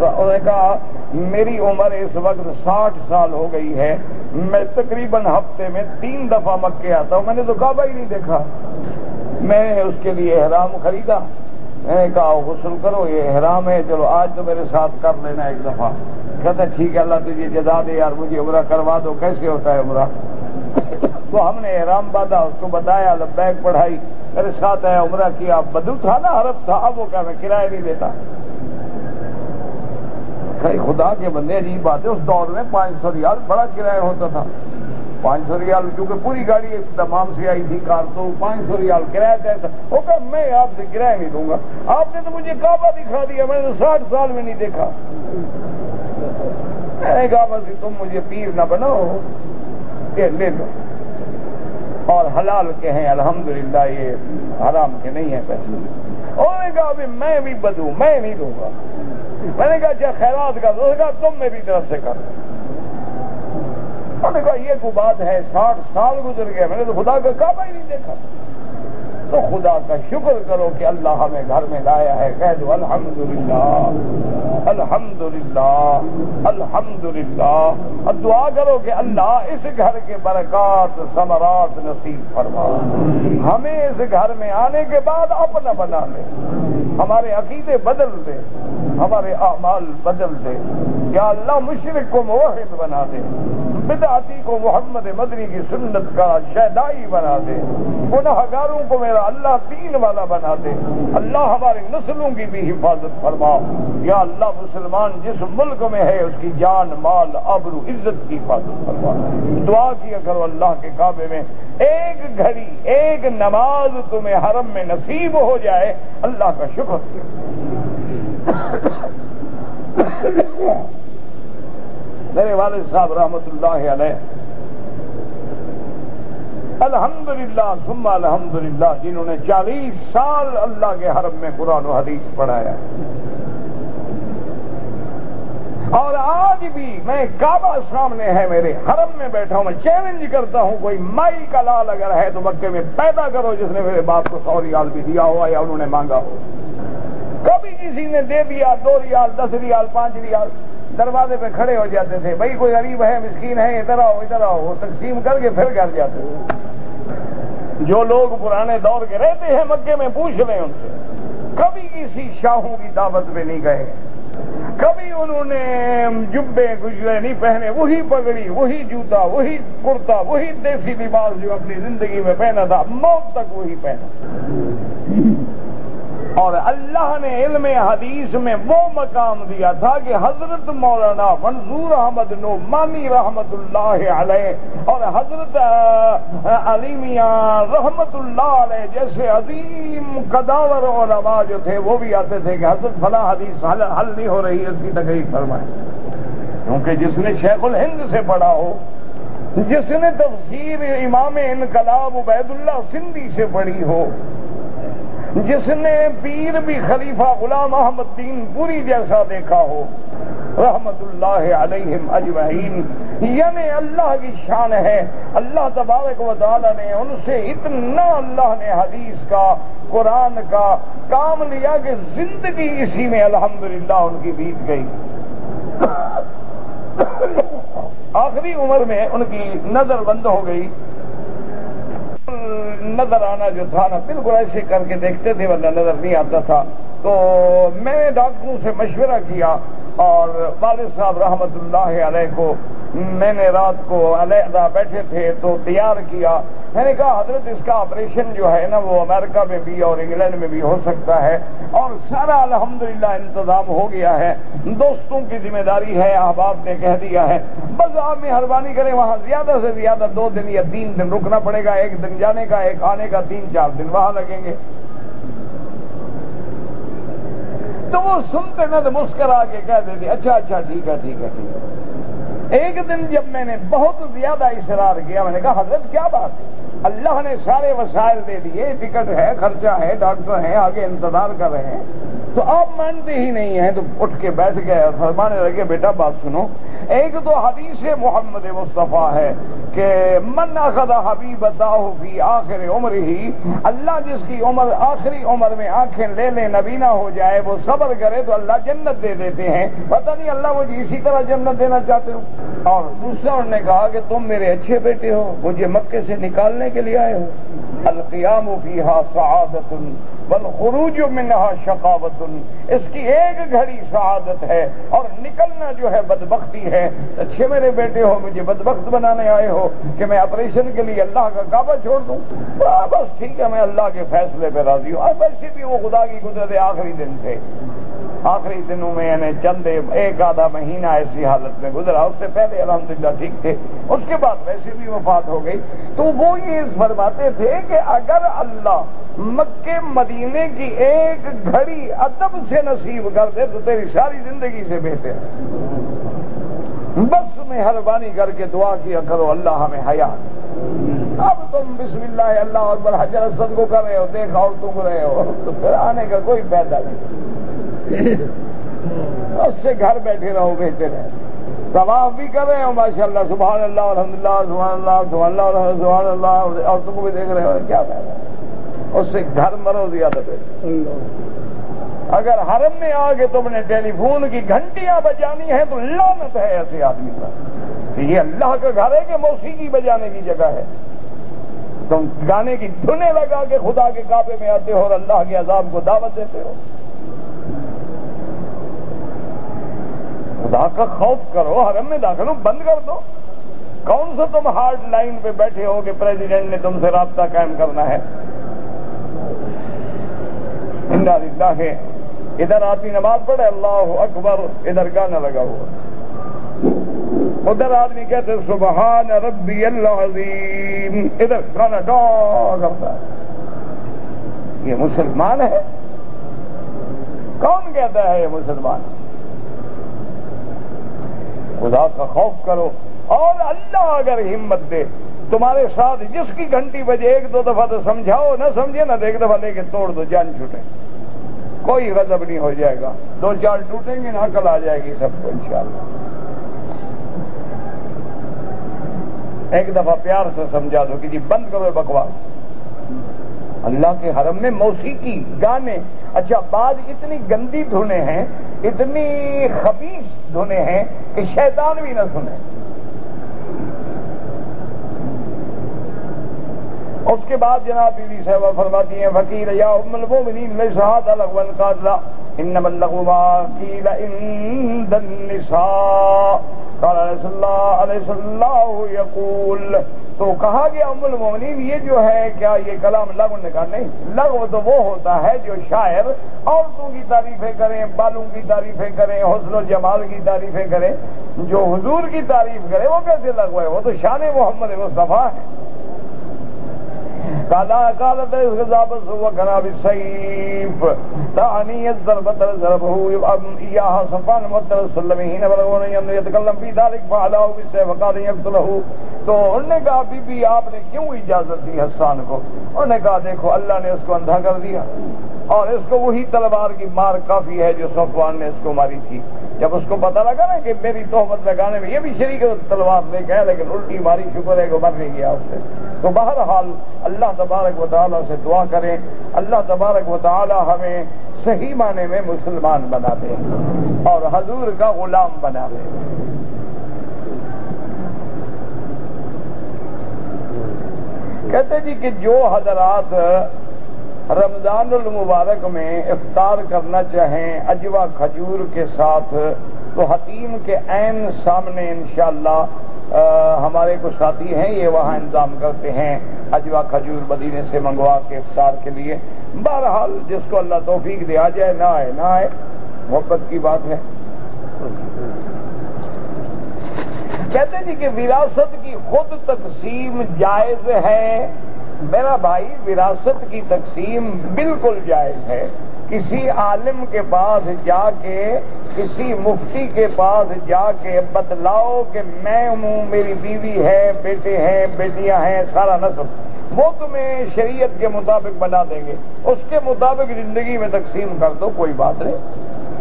انہوں نے کہا، میری عمر اس وقت ساٹھ سال ہو گئی ہے۔ میں تقریباً ہفتے میں تین دفعہ مکے آتا ہوں۔ میں نے تو کعبہ ہی نہیں دیکھا۔ میں نے اس کے لیے احرام خریدا۔ میں نے کہا، غسل کرو، یہ احرام ہے۔ چلو، آج تو میرے ساتھ کر لینا ایک دفعہ۔ کہتا ٹھیک ہے، اللہ تجھے جدا دے یار، مجھے عمرہ کروا دو۔ کیسے ہوتا ہے عمرہ؟ تو ہم نے احرام باندھا، اس کو بتایا بیگ پڑھائی۔ میرے ساتھ آیا، عمرہ کیا، بدو تھا نا، عرب تھا۔ اب وہ کیا میں کرایہ نہیں دیتا۔ خدا کے بندے عجیب بات ہے، اس دور میں پانچ سو ریال بڑا کرایہ ہوتا تھا۔ پانچ سو ریال، کیونکہ پوری گاڑی تمام سے آئی تھی، کار تو پانچ سو ریال کرایہ طے تھا میں آپ سے کرایہ نہیں دوں گا۔ آپ نے تو مجھے کعبہ دکھا دیا، میں نے ساٹھ سال میں نہیں دیکھا۔ میں نے کہا بس تم مجھے پیر نہ بناؤ، کہ لے لو۔ اور حلال کے ہیں الحمدللہ، یہ حرام کے نہیں ہیں پیسے۔ انہوں نے کہا میں بھی بدوں میں نہیں دوں گا۔ میں نے کہا اچھا خیرات کا تو کہا تم میری طرف سے کر۔ نے کہا یہ کو بات ہے، ساٹھ سال گزر گئے، میں نے تو خدا کا کعبہ ہی نہیں دیکھا۔ تو خدا کا شکر کرو کہ اللہ ہمیں گھر میں لایا ہے۔ کہہ دو الحمد للہ الحمد للہ الحمد للہ دعا کرو کہ اللہ اس گھر کے برکات، ثمرات نصیب فرما۔ ہمیں اس گھر میں آنے کے بعد اپنا بنا لے۔ ہمارے عقیدے بدل دے۔ ہمارے اعمال بدل دے۔ یا اللہ مشرق کو موحد بنا دے۔ بدعتی کو محمد مدنی کی سنت کا شہدائی بنا دے۔ گناہ گاروں کو میرا اللہ تین والا بنا دے۔ اللہ ہماری نسلوں کی بھی حفاظت فرما۔ یا اللہ مسلمان جس ملک میں ہے، اس کی جان، مال ابرو عزت کی حفاظت فرما۔ دعا کیا کرو اللہ کے کعبے میں۔ ایک گھڑی، ایک نماز تمہیں حرم میں نصیب ہو جائے۔ اللہ کا شکر۔ میرے والد صاحب رحمت اللہ علیہ الحمدللہ، ثم الحمدللہ، جنہوں نے چالیس سال اللہ کے حرم میں قرآن و حدیث پڑھایا۔ اور آج بھی میں کعبہ سامنے ہے، میرے حرم میں بیٹھا ہوں، میں چیلنج کرتا ہوں، کوئی مائی کا لال اگر ہے تو مکے میں پیدا کرو، جس نے میرے باپ کو سو ریال بھی دیا ہوا یا انہوں نے مانگا ہو۔ کبھی کسی نے دے دیا، دو ریال، دس ریال، پانچ ریال، دروازے پہ کھڑے ہو جاتے تھے، بھائی کوئی غریب ہے، مسکین ہے، ادھر آؤ ادھر آؤ، وہ تقسیم کر کے پھر گھر جاتے جو لوگ پرانے دور کے رہتے ہیں مکے میں پوچھ لیں ان سے، کبھی کسی شاہوں کی دعوت پہ نہیں گئے۔ کبھی انہوں نے جبے گجرے نہیں پہنے، وہی پگڑی، وہی جوتا، وہی کرتا، وہی دیسی لباس جو اپنی زندگی میں پہنا تھا، موت تک وہی پہنا۔ اور اللہ نے علم حدیث میں وہ مقام دیا تھا کہ حضرت مولانا منظور احمد نو مانی رحمت اللہ علیہ اور حضرت علی میاں رحمت اللہ علیہ جیسے عظیم قداور علماء جو تھے وہ بھی آتے تھے کہ حضرت فلاں حدیث حل حل نہیں ہو رہی، اس کی تکلیف فرمائے کیونکہ جس نے شیخ الہند سے پڑھا ہو، جس نے تفسیر امام انقلاب عبید اللہ سندھی سے پڑھی ہو جس نے پیر بھی خلیفہ غلام احمد دین پوری جیسا دیکھا ہو، رحمت اللہ علیہم اجمعین یعنی اللہ کی شان ہے۔ اللہ تبارک و تعالی نے ان سے اتنا اللہ نے حدیث کا، قرآن کا کام لیا کہ زندگی اسی میں الحمدللہ ان کی بیت گئی۔ آخری عمر میں ان کی نظر بند ہو گئی۔ نظر آنا جو تھا نا، بالکل ایسے کر کے دیکھتے تھے، ورنہ نظر نہیں آتا تھا۔ تو میں نے ڈاکٹروں سے مشورہ کیا اور والد صاحب رحمت اللہ علیہ کو، میں نے رات کو علیحدہ بیٹھے تھے تو تیار کیا۔ میں نے کہا، حضرت اس کا آپریشن جو ہے نا، وہ امریکہ میں بھی اور انگلینڈ میں بھی ہو سکتا ہے اور سارا الحمدللہ انتظام ہو گیا ہے۔ دوستوں کی ذمہ داری ہے، احباب نے کہہ دیا ہے۔ بس آپ مہربانی کریں، وہاں زیادہ سے زیادہ دو دن یا تین دن رکنا پڑے گا، ایک دن جانے کا، ایک آنے کا، تین چار دن وہاں لگیں گے۔ تو وہ سنتے نہ تو مسکرا کے کہہ دیتے اچھا اچھا ٹھیک ہے ٹھیک ہے ٹھیک ہے۔ ایک دن جب میں نے بہت زیادہ اشرار کیا، میں نے کہا، حضرت، کیا بات ہے؟ اللہ نے سارے وسائل دے دیے، ٹکٹ ہے، خرچہ ہے، ڈاکٹر ہیں، آگے انتظار کر رہے ہیں۔ تو آپ مانتے ہی نہیں ہیں، تو اٹھ کے بیٹھ گئے فرمانے لگے، بیٹا بات سنو، ایک تو حدیث محمد مصطفیٰ ہے کہ من اخذ حبیب فی آخر عمر ہی اللہ جس کی عمر، آخری عمر میں آنکھیں لے لے نبینا ہو جائے، وہ صبر کرے تو اللہ جنت دے دیتے ہیں۔ پتہ نہیں اللہ مجھے اسی طرح جنت دینا چاہتے ہو۔ اور دوسرا انہوں نے کہا کہ تم میرے اچھے بیٹے ہو، مجھے مکے سے نکالنے کے لیے آئے ہو۔ القیام فیہا سعادت والخروج منہا شقاوت اس کی ایک گھڑی سعادت ہے اور نکلنا جو ہے بدبختی ہے اچھے میرے بیٹے ہو، مجھے بدبخت بنانے آئے ہو کہ میں آپریشن کے لیے اللہ کا کعبہ چھوڑ دوں۔ بس ٹھیک ہے، میں اللہ کے فیصلے پہ راضی ہوں۔ اور ویسے بھی وہ خدا کی قدرت آخری دن تھے۔ آخری دنوں میں یعنی چند ایک آدھا مہینہ ایسی حالت میں گزرا۔ اس سے پہلے الحمدللہ ٹھیک تھے۔ اس کے بعد ویسے بھی وفات ہو گئی۔ تو وہ یہ فرماتے تھے کہ اگر اللہ مکے مدینے کی ایک گھڑی ادب سے نصیب کر دے تو تیری ساری زندگی سے بہتر بس مہربانی کر کے دعا کیا کرو، اللہ ہمیں حیات اب تم بسم اللہ اللہ اکبر، حجر اسد کو کر رہے ہو دیکھا اور تم رہے ہو، تو پھر آنے کا کوئی پیدا نہیں۔ اس سے گھر بیٹھے رہو، بہتر ہے۔ طواف بھی کر رہے ہو ماشاء اللہ سبحان اللہ الحمد للہ سبحان اللہ سبحان اللہ سبحان اللہ، اور تم کو بھی دیکھ رہے ہو، کیا فائدہ اس سے گھر مرو زیادہ بہتر اگر حرم میں آ کے تم نے ٹیلی فون کی گھنٹیاں بجانی ہیں تو لانت ہے ایسے آدمی کا یہ اللہ کا گھر ہے کہ موسیقی بجانے کی جگہ ہے۔ تم گانے کی دھنے لگا کے خدا کے کعبے میں آتے ہو اور اللہ کے عذاب کو دعوت دیتے ہو۔ خدا کا خوف کرو، حرم میں داخل ہو، بند کر دو۔ کون سا تم ہارڈ لائن پہ بیٹھے ہو کہ پریزیڈنٹ نے تم سے رابطہ قائم کرنا ہے؟ اللہ ہے ادھر آدمی نماز پڑھے اللہ اکبر. ادھر گانا لگا ہوا ادھر آدمی کہتے سبحان ربی اللہ عظیم ادھر گانا ڈا کرتا ہے. یہ مسلمان ہے؟ کون کہتا ہے یہ مسلمان؟ خدا کا خوف کرو اور اللہ اگر ہمت دے تمہارے ساتھ جس کی گھنٹی بجے ایک دو دفعہ تو سمجھاؤ، نہ سمجھے نہ ایک دفعہ لے کے توڑ دو، جان چھوٹے۔ کوئی غضب نہیں ہو جائے گا۔ دو چار ٹوٹیں گے نہ عقل آ جائے گی سب کو، انشاءاللہ۔ ایک دفعہ پیار سے سمجھا دو کہ جی بند کرو بکواس۔ اللہ کے حرم میں موسیقی، گانے۔ اچھا بعض اتنی گندی دھنے ہیں، اتنی خبیص دھنے ہیں کہ شیطان بھی نہ سنے۔ اس کے بعد جناب بی بی صاحبہ فرماتی ہیں، وکیل یا ام المؤمنین لیس هذا لغوا قال انما اللغو ما قيل عند النساء. قال رسول الله عليه الله يقول تو کہا گیا ام المومنین یہ جو ہے، کیا یہ کلام لغو نے کہا؟ نہیں، لغو تو وہ ہوتا ہے جو شاعر عورتوں کی تعریفیں کریں، بالوں کی تعریفیں کریں، حسن و جمال کی تعریفیں کریں، جو حضور کی تعریف کرے، وہ کیسے لغو ہے؟ وہ تو شان محمد مصطفیٰ ہے۔ قالا کالا کالا غذاب وكنا بالسيف تعني الضربة ضربه إياها صفان مطر السلمين بلغون يتكلم في ذلك فعلاه بالسيف وقال يقتله تو انہوں نے کہا، بی بی، آپ نے کیوں اجازت دی حسان کو؟ انہوں نے کہا، دیکھو، اللہ نے اس کو اندھا کر دیا اور اس کو وہی تلوار کی مار کافی ہے جو صفوان نے اس کو ماری تھی۔ جب اس کو پتا لگا نا کہ میری تحمت لگانے میں یہ بھی شریک تلوار لے کے لیکن الٹی ماری شکر ہے کہ مر نہیں گیا اس سے۔ تو بہرحال اللہ تبارک و تعالیٰ سے دعا کریں۔ اللہ تبارک و تعالیٰ ہمیں صحیح معنی میں مسلمان بنا دے اور حضور کا غلام بنا دے۔ کہتے جی کہ جو حضرات رمضان المبارک میں افطار کرنا چاہیں، اجوا کھجور کے ساتھ، تو حتیم کے عین سامنے انشاءاللہ ہمارے کچھ ساتھی ہیں، یہ وہاں انتظام کرتے ہیں، اجوا کھجور مدینے سے منگوا کے افطار کے لیے۔ بہرحال، جس کو اللہ توفیق دیا جائے، نہ آئے نہ آئے، محبت کی بات ہے۔ کہتے جی کہ وراثت کی خود تقسیم جائز ہے۔ میرا بھائی وراثت کی تقسیم بالکل جائز ہے۔ کسی عالم کے پاس جا کے، کسی مفتی کے پاس جا کے بتلاؤ کہ میں ہوں، میری بیوی ہے، بیٹے ہیں، بیٹیاں ہیں، سارا نسل وہ تمہیں شریعت کے مطابق بنا دیں گے۔ اس کے مطابق زندگی میں تقسیم کر دو، کوئی بات نہیں۔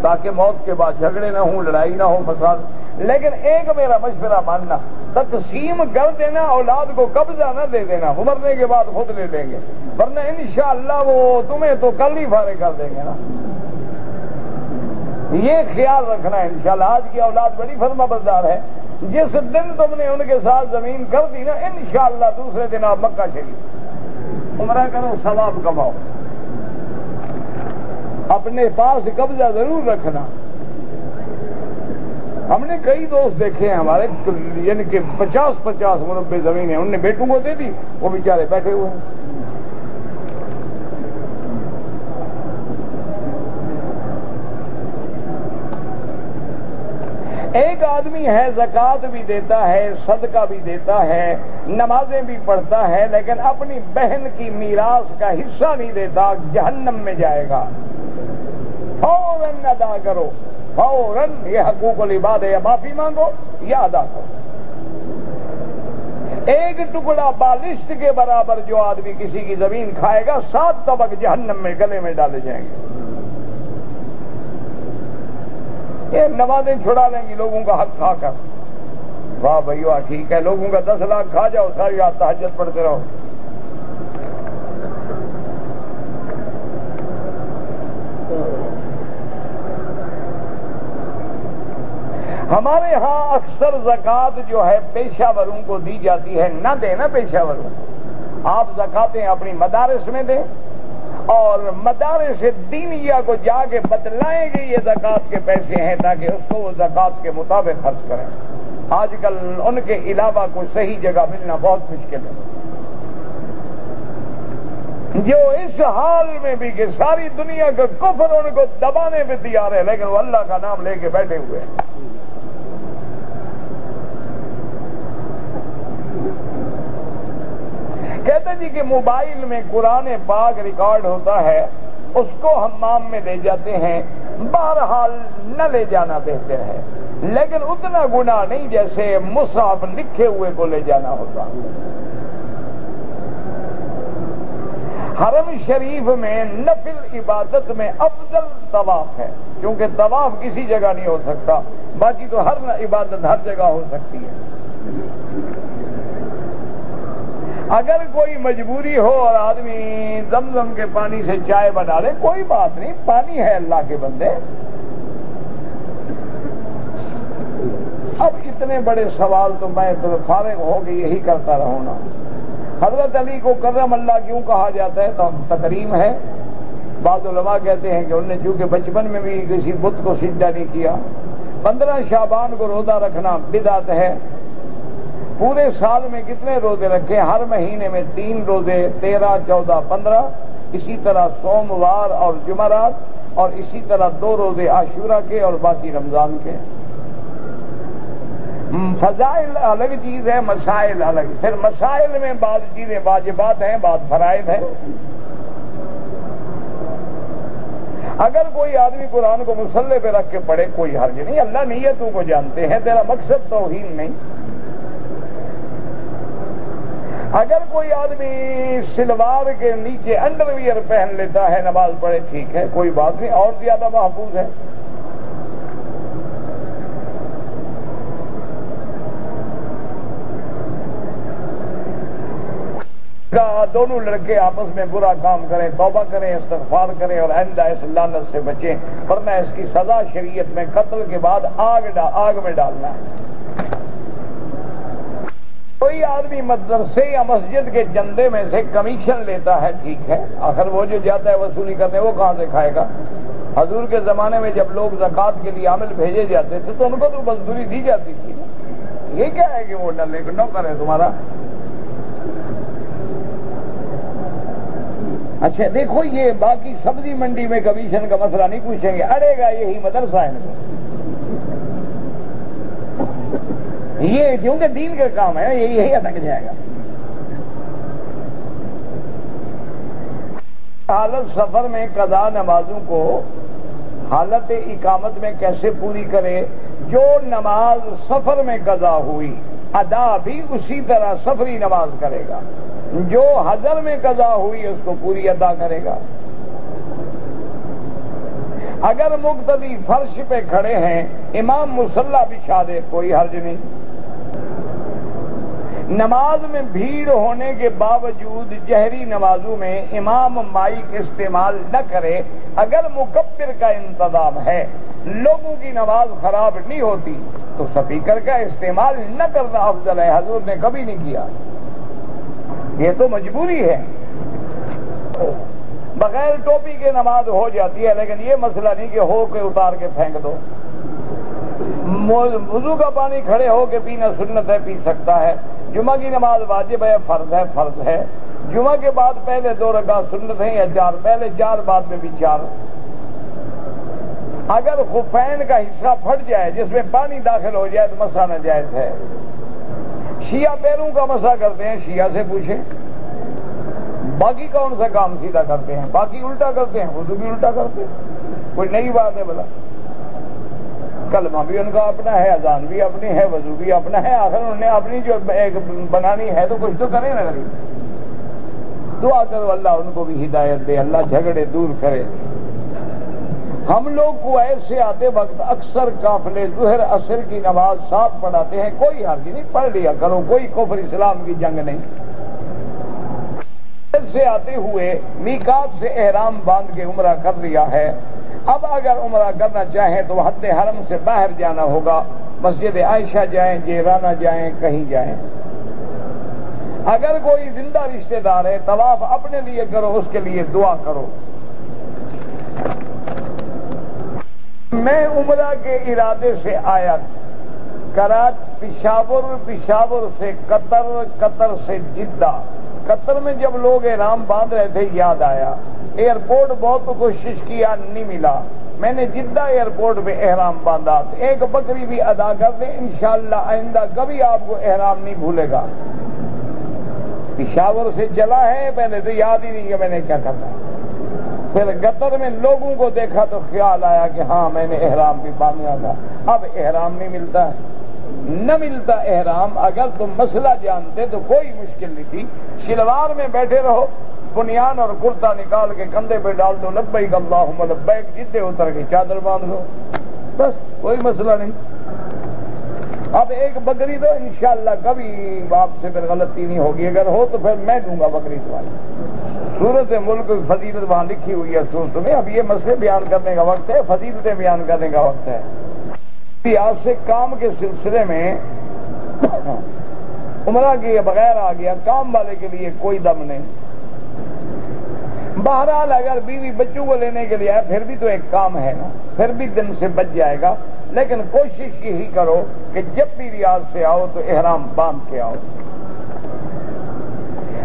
تاکہ موت کے بعد جھگڑے نہ ہوں، لڑائی نہ ہو فساد۔ لیکن ایک میرا مشورہ ماننا تقسیم کر دینا، اولاد کو قبضہ نہ دے دینا، مرنے کے بعد خود لے لیں گے۔ ورنہ انشاءاللہ وہ تمہیں تو کل ہی فارغ کر دیں گے نا۔ یہ خیال رکھنا ہے انشاءاللہ۔ آج کی اولاد بڑی فرما بردار ہے۔ جس دن تم نے ان کے ساتھ زمین کر دی نا، انشاءاللہ دوسرے دن آپ مکہ شریف عمرہ کرو، ثواب کماؤ۔ اپنے پاس قبضہ ضرور رکھنا۔ ہم نے کئی دوست دیکھے ہیں ہمارے یعنی کہ پچاس پچاس مربع زمین ہیں، ان نے بیٹوں کو دے دی، وہ بیچارے بیٹھے ہوئے ہیں۔ ایک آدمی ہے زکات بھی دیتا ہے، صدقہ بھی دیتا ہے، نمازیں بھی پڑھتا ہے، لیکن اپنی بہن کی میراث کا حصہ نہیں دیتا، جہنم میں جائے گا۔ فوراً ادا کرو۔ فوراً یہ حقوق العباد ہے یا معافی مانگو یا ادا کرو۔ ایک ٹکڑا بالشت کے برابر جو آدمی کسی کی زمین کھائے گا، سات طبق جہنم میں گلے میں ڈالے جائیں گے۔ یہ نمازیں چھڑا لیں گی، لوگوں کا حق کھا کر۔ واہ بھائی واہ ٹھیک ہے، لوگوں کا دس لاکھ کھا جاؤ، ساری رات تحجت پڑھتے رہو۔ ہمارے ہاں اکثر زکوٰۃ جو ہے پیشہ وروں کو دی جاتی ہے، نہ دیں نا پیشہ وروں آپ زکاتیں اپنی مدارس میں دیں اور مدارس دینیا کو جا کے بتلائیں گے یہ زکوٰۃ کے پیسے ہیں تاکہ اس کو وہ زکوٰۃ کے مطابق خرچ کریں۔ آج کل ان کے علاوہ کوئی صحیح جگہ ملنا بہت مشکل ہے۔ جو اس حال میں بھی کہ ساری دنیا کا کفر ان کو دبانے پہ تیار ہے، لیکن وہ اللہ کا نام لے کے بیٹھے ہوئے ہیں۔ کہتے جی کہ موبائل میں قرآن پاک ریکارڈ ہوتا ہے، اس کو ہم میں لے جاتے ہیں، بہرحال نہ لے جانا بہتر ہے۔ لیکن اتنا گناہ نہیں جیسے مصحف لکھے ہوئے کو لے جانا ہوتا۔ حرم شریف میں نفل عبادت میں افضل طواف ہے، کیونکہ طواف کسی جگہ نہیں ہو سکتا، باقی تو ہر عبادت ہر جگہ ہو سکتی ہے۔ اگر کوئی مجبوری ہو اور آدمی زمزم کے پانی سے چائے بنا لے، کوئی بات نہیں، پانی ہے اللہ کے بندے۔ اب اتنے بڑے سوال تو میں فارغ ہو کے یہی کرتا رہوں۔ نا حضرت علی کو کرم اللہ کیوں کہا جاتا ہے؟ تو تقریم ہے بعض علماء کہتے ہیں کہ انہوں نے چونکہ بچپن میں بھی کسی بت کو سجدہ نہیں کیا۔ پندرہ شابان کو روزہ رکھنا بدعت ہے۔ پورے سال میں کتنے روزے رکھے ہر مہینے میں تین روزے، تیرہ، چودہ، پندرہ۔ اسی طرح سوموار اور جمعرات، اور اسی طرح دو روزے عاشورہ کے اور باقی رمضان کے۔ فضائل الگ چیز ہے، مسائل الگ۔ پھر مسائل میں بعض چیزیں واجبات ہیں، بعض فرائض ہیں۔ اگر کوئی آدمی قرآن کو مسلح پہ رکھ کے پڑھے، کوئی حرج نہیں، اللہ نیتوں کو جانتے ہیں، تیرا مقصد تو ہی نہیں۔ اگر کوئی آدمی سلوار کے نیچے انڈر ویئر پہن لیتا ہے، نماز پڑھے، ٹھیک ہے، کوئی بات نہیں، اور زیادہ محفوظ ہے۔ دونوں لڑکے آپس میں برا کام کریں، توبہ کریں، استغفار کریں اور آئندہ اس لانت سے بچیں۔ ورنہ اس کی سزا شریعت میں قتل کے بعد آگ آگ میں ڈالنا۔ ہے کوئی آدمی مدرسے یا مسجد کے جندے میں سے کمیشن لیتا ہے، ٹھیک ہے، آخر وہ جو جاتا ہے وصولی کرنے، وہ کہاں سے کھائے گا؟ حضور کے زمانے میں جب لوگ زکوٰۃ کے لیے عامل بھیجے جاتے تھے تو ان کو تو مزدوری دی جاتی تھی۔ یہ کیا ہے کہ وہ ڈلے نو کرے تمہارا؟ اچھا دیکھو، یہ باقی سبزی منڈی میں کمیشن کا مسئلہ نہیں پوچھیں گے۔ اڑے گا، یہی مدرسہ ہے۔ یہ کیونکہ دین کا کام ہے یہ یہی اٹک جائے گا۔ حالت سفر میں قضا نمازوں کو حالت اقامت میں کیسے پوری کرے، جو نماز سفر میں قضا ہوئی، ادا بھی اسی طرح سفری نماز کرے گا۔ جو حضر میں قضا ہوئی، اس کو پوری ادا کرے گا۔ اگر مقتدی فرش پہ کھڑے ہیں، امام مسلح بچھا دے، کوئی حرج نہیں۔ نماز میں بھیڑ ہونے کے باوجود جہری نمازوں میں امام مائک استعمال نہ کرے، اگر مکبر کا انتظام ہے، لوگوں کی نماز خراب نہیں ہوتی، تو سپیکر کا استعمال نہ کرنا افضل ہے، حضور نے کبھی نہیں کیا۔ یہ تو مجبوری ہے۔ بغیر ٹوپی کے نماز ہو جاتی ہے، لیکن یہ مسئلہ نہیں کہ ہو کے اتار کے پھینک دو۔ وضو کا پانی کھڑے ہو کے پینا سنت ہے، پی سکتا ہے۔ جمعہ کی نماز واجب ہے، فرض ہے فرض ہے۔ جمعہ کے بعد پہلے دو رکعت سنت ہیں یا چار؟ پہلے چار، بعد میں بھی چار۔ اگر خفین کا حصہ پھٹ جائے، جس میں پانی داخل ہو جائے، تو مسا ناجائز ہے۔ شیعہ پیروں کا مسا کرتے ہیں، شیعہ سے پوچھیں۔ باقی کون سا کام سیدھا کرتے ہیں؟ باقی الٹا کرتے ہیں اردو بھی الٹا کرتے ہیں۔ کوئی نئی بات ہے بلا کلمہ بھی ان کا اپنا ہے، اذان بھی اپنی ہے، وضو بھی اپنا ہے، آخر انہوں نے اپنی جو ایک بنانی ہے تو کچھ تو کرے نا غریب۔ دعا کرو اللہ ان کو بھی ہدایت دے، اللہ جھگڑے دور کرے۔ ہم لوگ کو ایسے آتے وقت اکثر قافلے ظہر اثر کی نماز صاف پڑھاتے ہیں، کوئی حرج نہیں، پڑھ لیا کرو، کوئی کفر، اسلام کی جنگ نہیں۔ سے آتے ہوئے میکات سے احرام باندھ کے عمرہ کر لیا ہے۔ اب اگر عمرہ کرنا چاہیں تو حد حرم سے باہر جانا ہوگا۔ مسجد عائشہ جائیں، جیرانہ جائیں، کہیں جائیں۔ اگر کوئی زندہ رشتہ دار ہے، طواف اپنے لیے کرو، اس کے لیے دعا کرو۔ میں عمرہ کے ارادے سے آیا۔ کراچ پشاور پشاور سے قطر قطر سے جدہ۔ قطر میں جب لوگ احرام باندھ رہے تھے، یاد آیا۔ ایئرپورٹ بہت کوشش کیا، نہیں ملا۔ میں نے جدہ ایئرپورٹ پہ احرام باندھا ایک بکری بھی ادا کر دیں انشاءاللہ آئندہ کبھی آپ کو احرام نہیں بھولے گا۔ پشاور سے چلا ہے پہلے تو یاد ہی نہیں کہ میں نے کیا کرنا پھر گطر میں لوگوں کو دیکھا تو خیال آیا کہ ہاں میں نے احرام بھی باندھا تھا۔ اب احرام نہیں ملتا۔ ہے نہ ملتا احرام، اگر تم مسئلہ جانتے تو کوئی مشکل نہیں تھی۔ شلوار میں بیٹھے رہو۔ بنیان اور کرتا نکال کے کندھے پہ ڈال دو لبئی اللہ لبیک جتنے اتر کے چادر باندھ لو بس، کوئی مسئلہ نہیں۔ اب ایک بکری تو انشاءاللہ کبھی آپ سے پھر غلطی نہیں ہوگی۔ اگر ہو تو پھر میں دوں گا بکری تمہاری صورت ملک فضیلت وہاں لکھی ہوئی ہے سورت میں۔ اب یہ مسئلے بیان کرنے کا وقت ہے، فضیلتیں بیان کرنے کا وقت ہے۔ جی، آج سے کام کے سلسلے میں عمرہ کے بغیر آ گیا کام والے کے لیے کوئی دم نہیں۔ بہرحال اگر بیوی بچوں کو لینے کے لیے آئے، پھر بھی تو ایک کام ہے نا، پھر بھی دن سے بچ جائے گا۔ لیکن کوشش یہی کرو کہ جب بھی ریاض سے آؤ تو احرام باندھ کے آؤ۔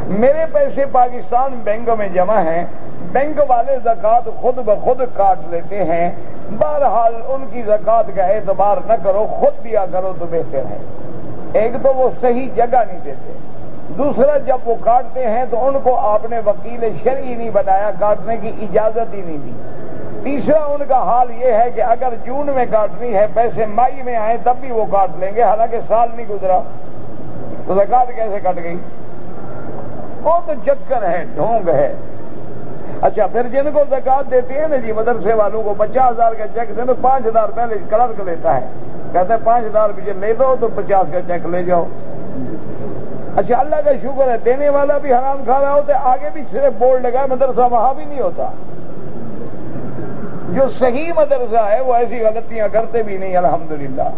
میرے پیسے پاکستان بینکوں میں جمع ہیں۔ بینک والے زکوٰۃ خود بخود کاٹ لیتے ہیں۔ بہرحال ان کی زکوٰۃ کا اعتبار نہ کرو، خود دیا کرو تو بہتر ہے۔ ایک تو وہ صحیح جگہ نہیں دیتے۔ دوسرا، جب وہ کاٹتے ہیں تو ان کو آپ نے وکیل شرعی نہیں بنایا کاٹنے کی اجازت ہی نہیں دی۔ تیسرا، ان کا حال یہ ہے کہ اگر جون میں کاٹنی ہے، پیسے مائی میں آئے تب بھی وہ کاٹ لیں گے۔ حالانکہ سال نہیں گزرا۔ تو زکات کیسے کٹ گئی؟ وہ تو چکر ہے، ڈھونگ ہے۔ اچھا پھر جن کو زکات دیتی ہے نا جی مدرسے والوں کو پچاس ہزار کا چیک دے تو پانچ ہزار پہلے کلرک لیتا ہے کہتے ہیں پانچ ہزار پیچھے لے دو، تو پچاس کا چیک لے جاؤ۔ اچھا اللہ کا شکر ہے، دینے والا بھی حرام کھا رہا ہوتا ہے، آگے بھی صرف بورڈ لگا مدرسہ وہاں بھی نہیں ہوتا۔ جو صحیح مدرسہ ہے، وہ ایسی غلطیاں کرتے بھی نہیں، الحمدللہ۔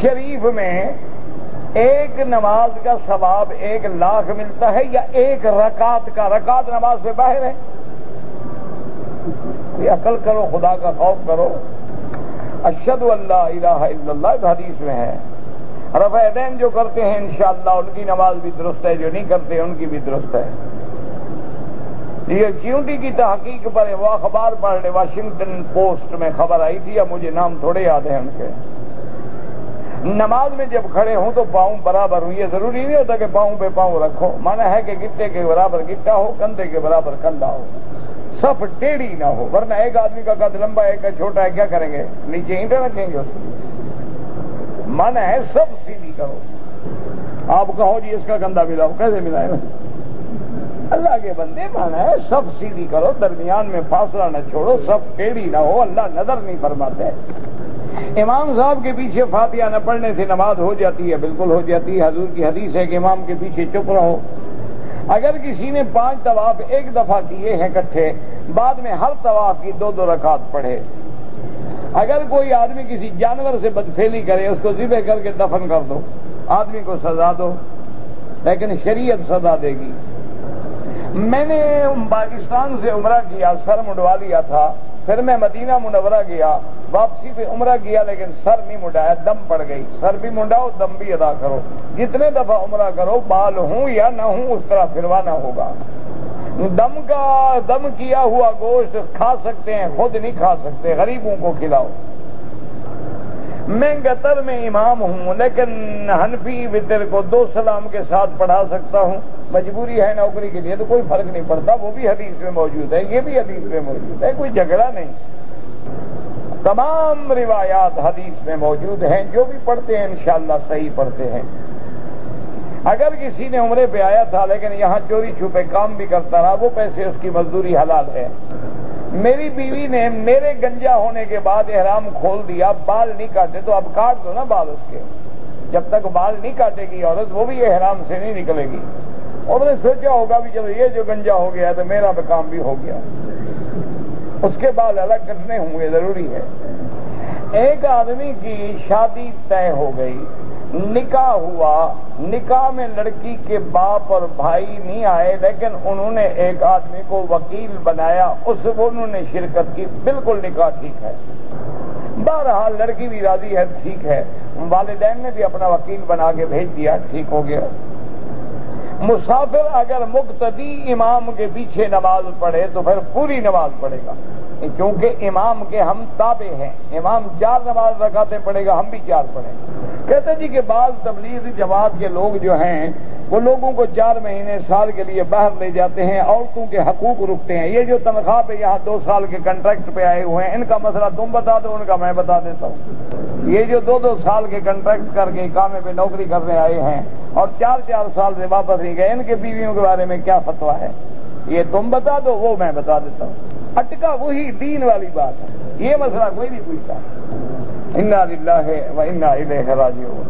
شریف میں ایک نماز کا ثواب ایک لاکھ ملتا ہے یا ایک رکعت کا؟ رکعت نماز سے باہر ہے۔ عقل کرو، خدا کا خوف کرو۔ اشد اللہ الہ الا اللہ حدیث میں ہے۔ رفع دین جو کرتے ہیں، انشاءاللہ ان کی نماز بھی درست ہے، جو نہیں کرتے ان کی بھی درست ہے۔ یہ چیونٹی کی تحقیق پر وہ اخبار پڑھ واشنگٹن پوسٹ میں خبر آئی تھی، اب مجھے نام تھوڑے یاد ہیں ان کے۔ نماز میں جب کھڑے ہوں تو پاؤں برابر ہوں، یہ ضروری نہیں ہوتا کہ پاؤں پہ پاؤں رکھو۔ مانا ہے کہ گٹے کے برابر گٹا ہو، کندھے کے برابر کندھا ہو۔ سب ٹیڑھی نہ ہو، ورنہ ایک آدمی کا قد لمبا ایک کا چھوٹا ہے، کیا کریں گے؟ نیچے اینٹیں رکھیں گے اس من ہے سب سیدھی کرو آپ کہو جی اس کا گندا ملاؤ کیسے ملائے اللہ کے بندے من ہے سب سیدھی کرو، درمیان میں فاصلہ نہ چھوڑو، سب ٹیڑھی نہ ہو، اللہ نظر نہیں فرماتے۔ امام صاحب کے پیچھے فاتحہ نہ پڑھنے سے نماز ہو جاتی ہے، بالکل ہو جاتی ہے۔ حضور کی حدیث ہے کہ امام کے پیچھے چپ رہو۔ اگر کسی نے پانچ طواف ایک دفعہ کیے ہیں کٹھے بعد میں ہر طواف کی دو دو رکعت پڑھے۔ اگر کوئی آدمی کسی جانور سے بدفیلی کرے، اس کو ذبح کر کے دفن کر دو، آدمی کو سزا دو، لیکن شریعت سزا دے گی۔ میں نے پاکستان سے عمرہ کیا، سر مڈوا لیا تھا، پھر میں مدینہ منورہ گیا، واپسی پہ عمرہ کیا، لیکن سر نہیں مڈایا، دم پڑ گئی۔ سر بھی منڈاؤ دم بھی ادا کرو۔ جتنے دفعہ عمرہ کرو، بال ہوں یا نہ ہوں، اس طرح پھروانا ہوگا۔ دم کا دم کیا ہوا گوشت کھا سکتے ہیں، خود نہیں کھا سکتے، غریبوں کو کھلاؤ۔ میں گتر میں امام ہوں، لیکن حنفی وطر کو دو سلام کے ساتھ پڑھا سکتا ہوں۔ مجبوری ہے نوکری کے لیے، تو کوئی فرق نہیں پڑتا۔ وہ بھی حدیث میں موجود ہے، یہ بھی حدیث میں موجود ہے، کوئی جھگڑا نہیں۔ تمام روایات حدیث میں موجود ہیں، جو بھی پڑھتے ہیں انشاءاللہ صحیح پڑھتے ہیں۔ اگر کسی نے عمرے پہ آیا تھا لیکن یہاں چوری چھپے کام بھی کرتا رہا، وہ پیسے اس کی مزدوری حلال ہے۔ میری بیوی نے میرے گنجا ہونے کے بعد احرام کھول دیا، بال نہیں کاٹے تو اب کاٹ دو نا بال اس کے۔ جب تک بال نہیں کاٹے گی عورت، وہ بھی احرام سے نہیں نکلے گی۔ اور نے سوچا ہوگا بھی چلو یہ جو گنجا ہو گیا تو میرا بھی کام بھی ہو گیا۔ اس کے بال الگ کرنے ہوں گے ضروری ہے۔ ایک آدمی کی شادی طے ہو گئی۔ نکاح ہوا، نکاح میں لڑکی کے باپ اور بھائی نہیں آئے، لیکن انہوں نے ایک آدمی کو وکیل بنایا، اس انہوں نے شرکت کی، بالکل نکاح ٹھیک ہے۔ بہرحال لڑکی بھی راضی ہے، ٹھیک ہے۔ والدین نے بھی اپنا وکیل بنا کے بھیج دیا، ٹھیک ہو گیا۔ مسافر اگر مقتدی امام کے پیچھے نماز پڑھے تو پھر پوری نماز پڑھے گا۔ کیونکہ امام کے ہم تابع ہیں۔ امام چار نماز رکھاتے پڑے گا، ہم بھی چار پڑھیں۔ گے کہتے جی کہ بعض تبلیغ جماعت کے لوگ جو ہیں، وہ لوگوں کو چار مہینے، سال کے لیے باہر لے جاتے ہیں، عورتوں کے حقوق رکتے ہیں۔ یہ جو تنخواہ پہ یہاں دو سال کے کنٹریکٹ پہ آئے ہوئے ہیں، ان کا مسئلہ تم بتا دو، ان کا میں بتا دیتا ہوں۔ یہ جو دو دو سال کے کنٹریکٹ کر کے کامے پہ نوکری کرنے آئے ہیں اور چار چار سال سے واپس نہیں گئے، ان کے بیویوں کے بارے میں کیا فتوا ہے؟ یہ تم بتا دو، وہ میں بتا دیتا ہوں۔ اٹکا وہی دین والی بات ہے۔ یہ مسئلہ کوئی نہیں پوچھتا انا للہ و انا الیہ راجعون۔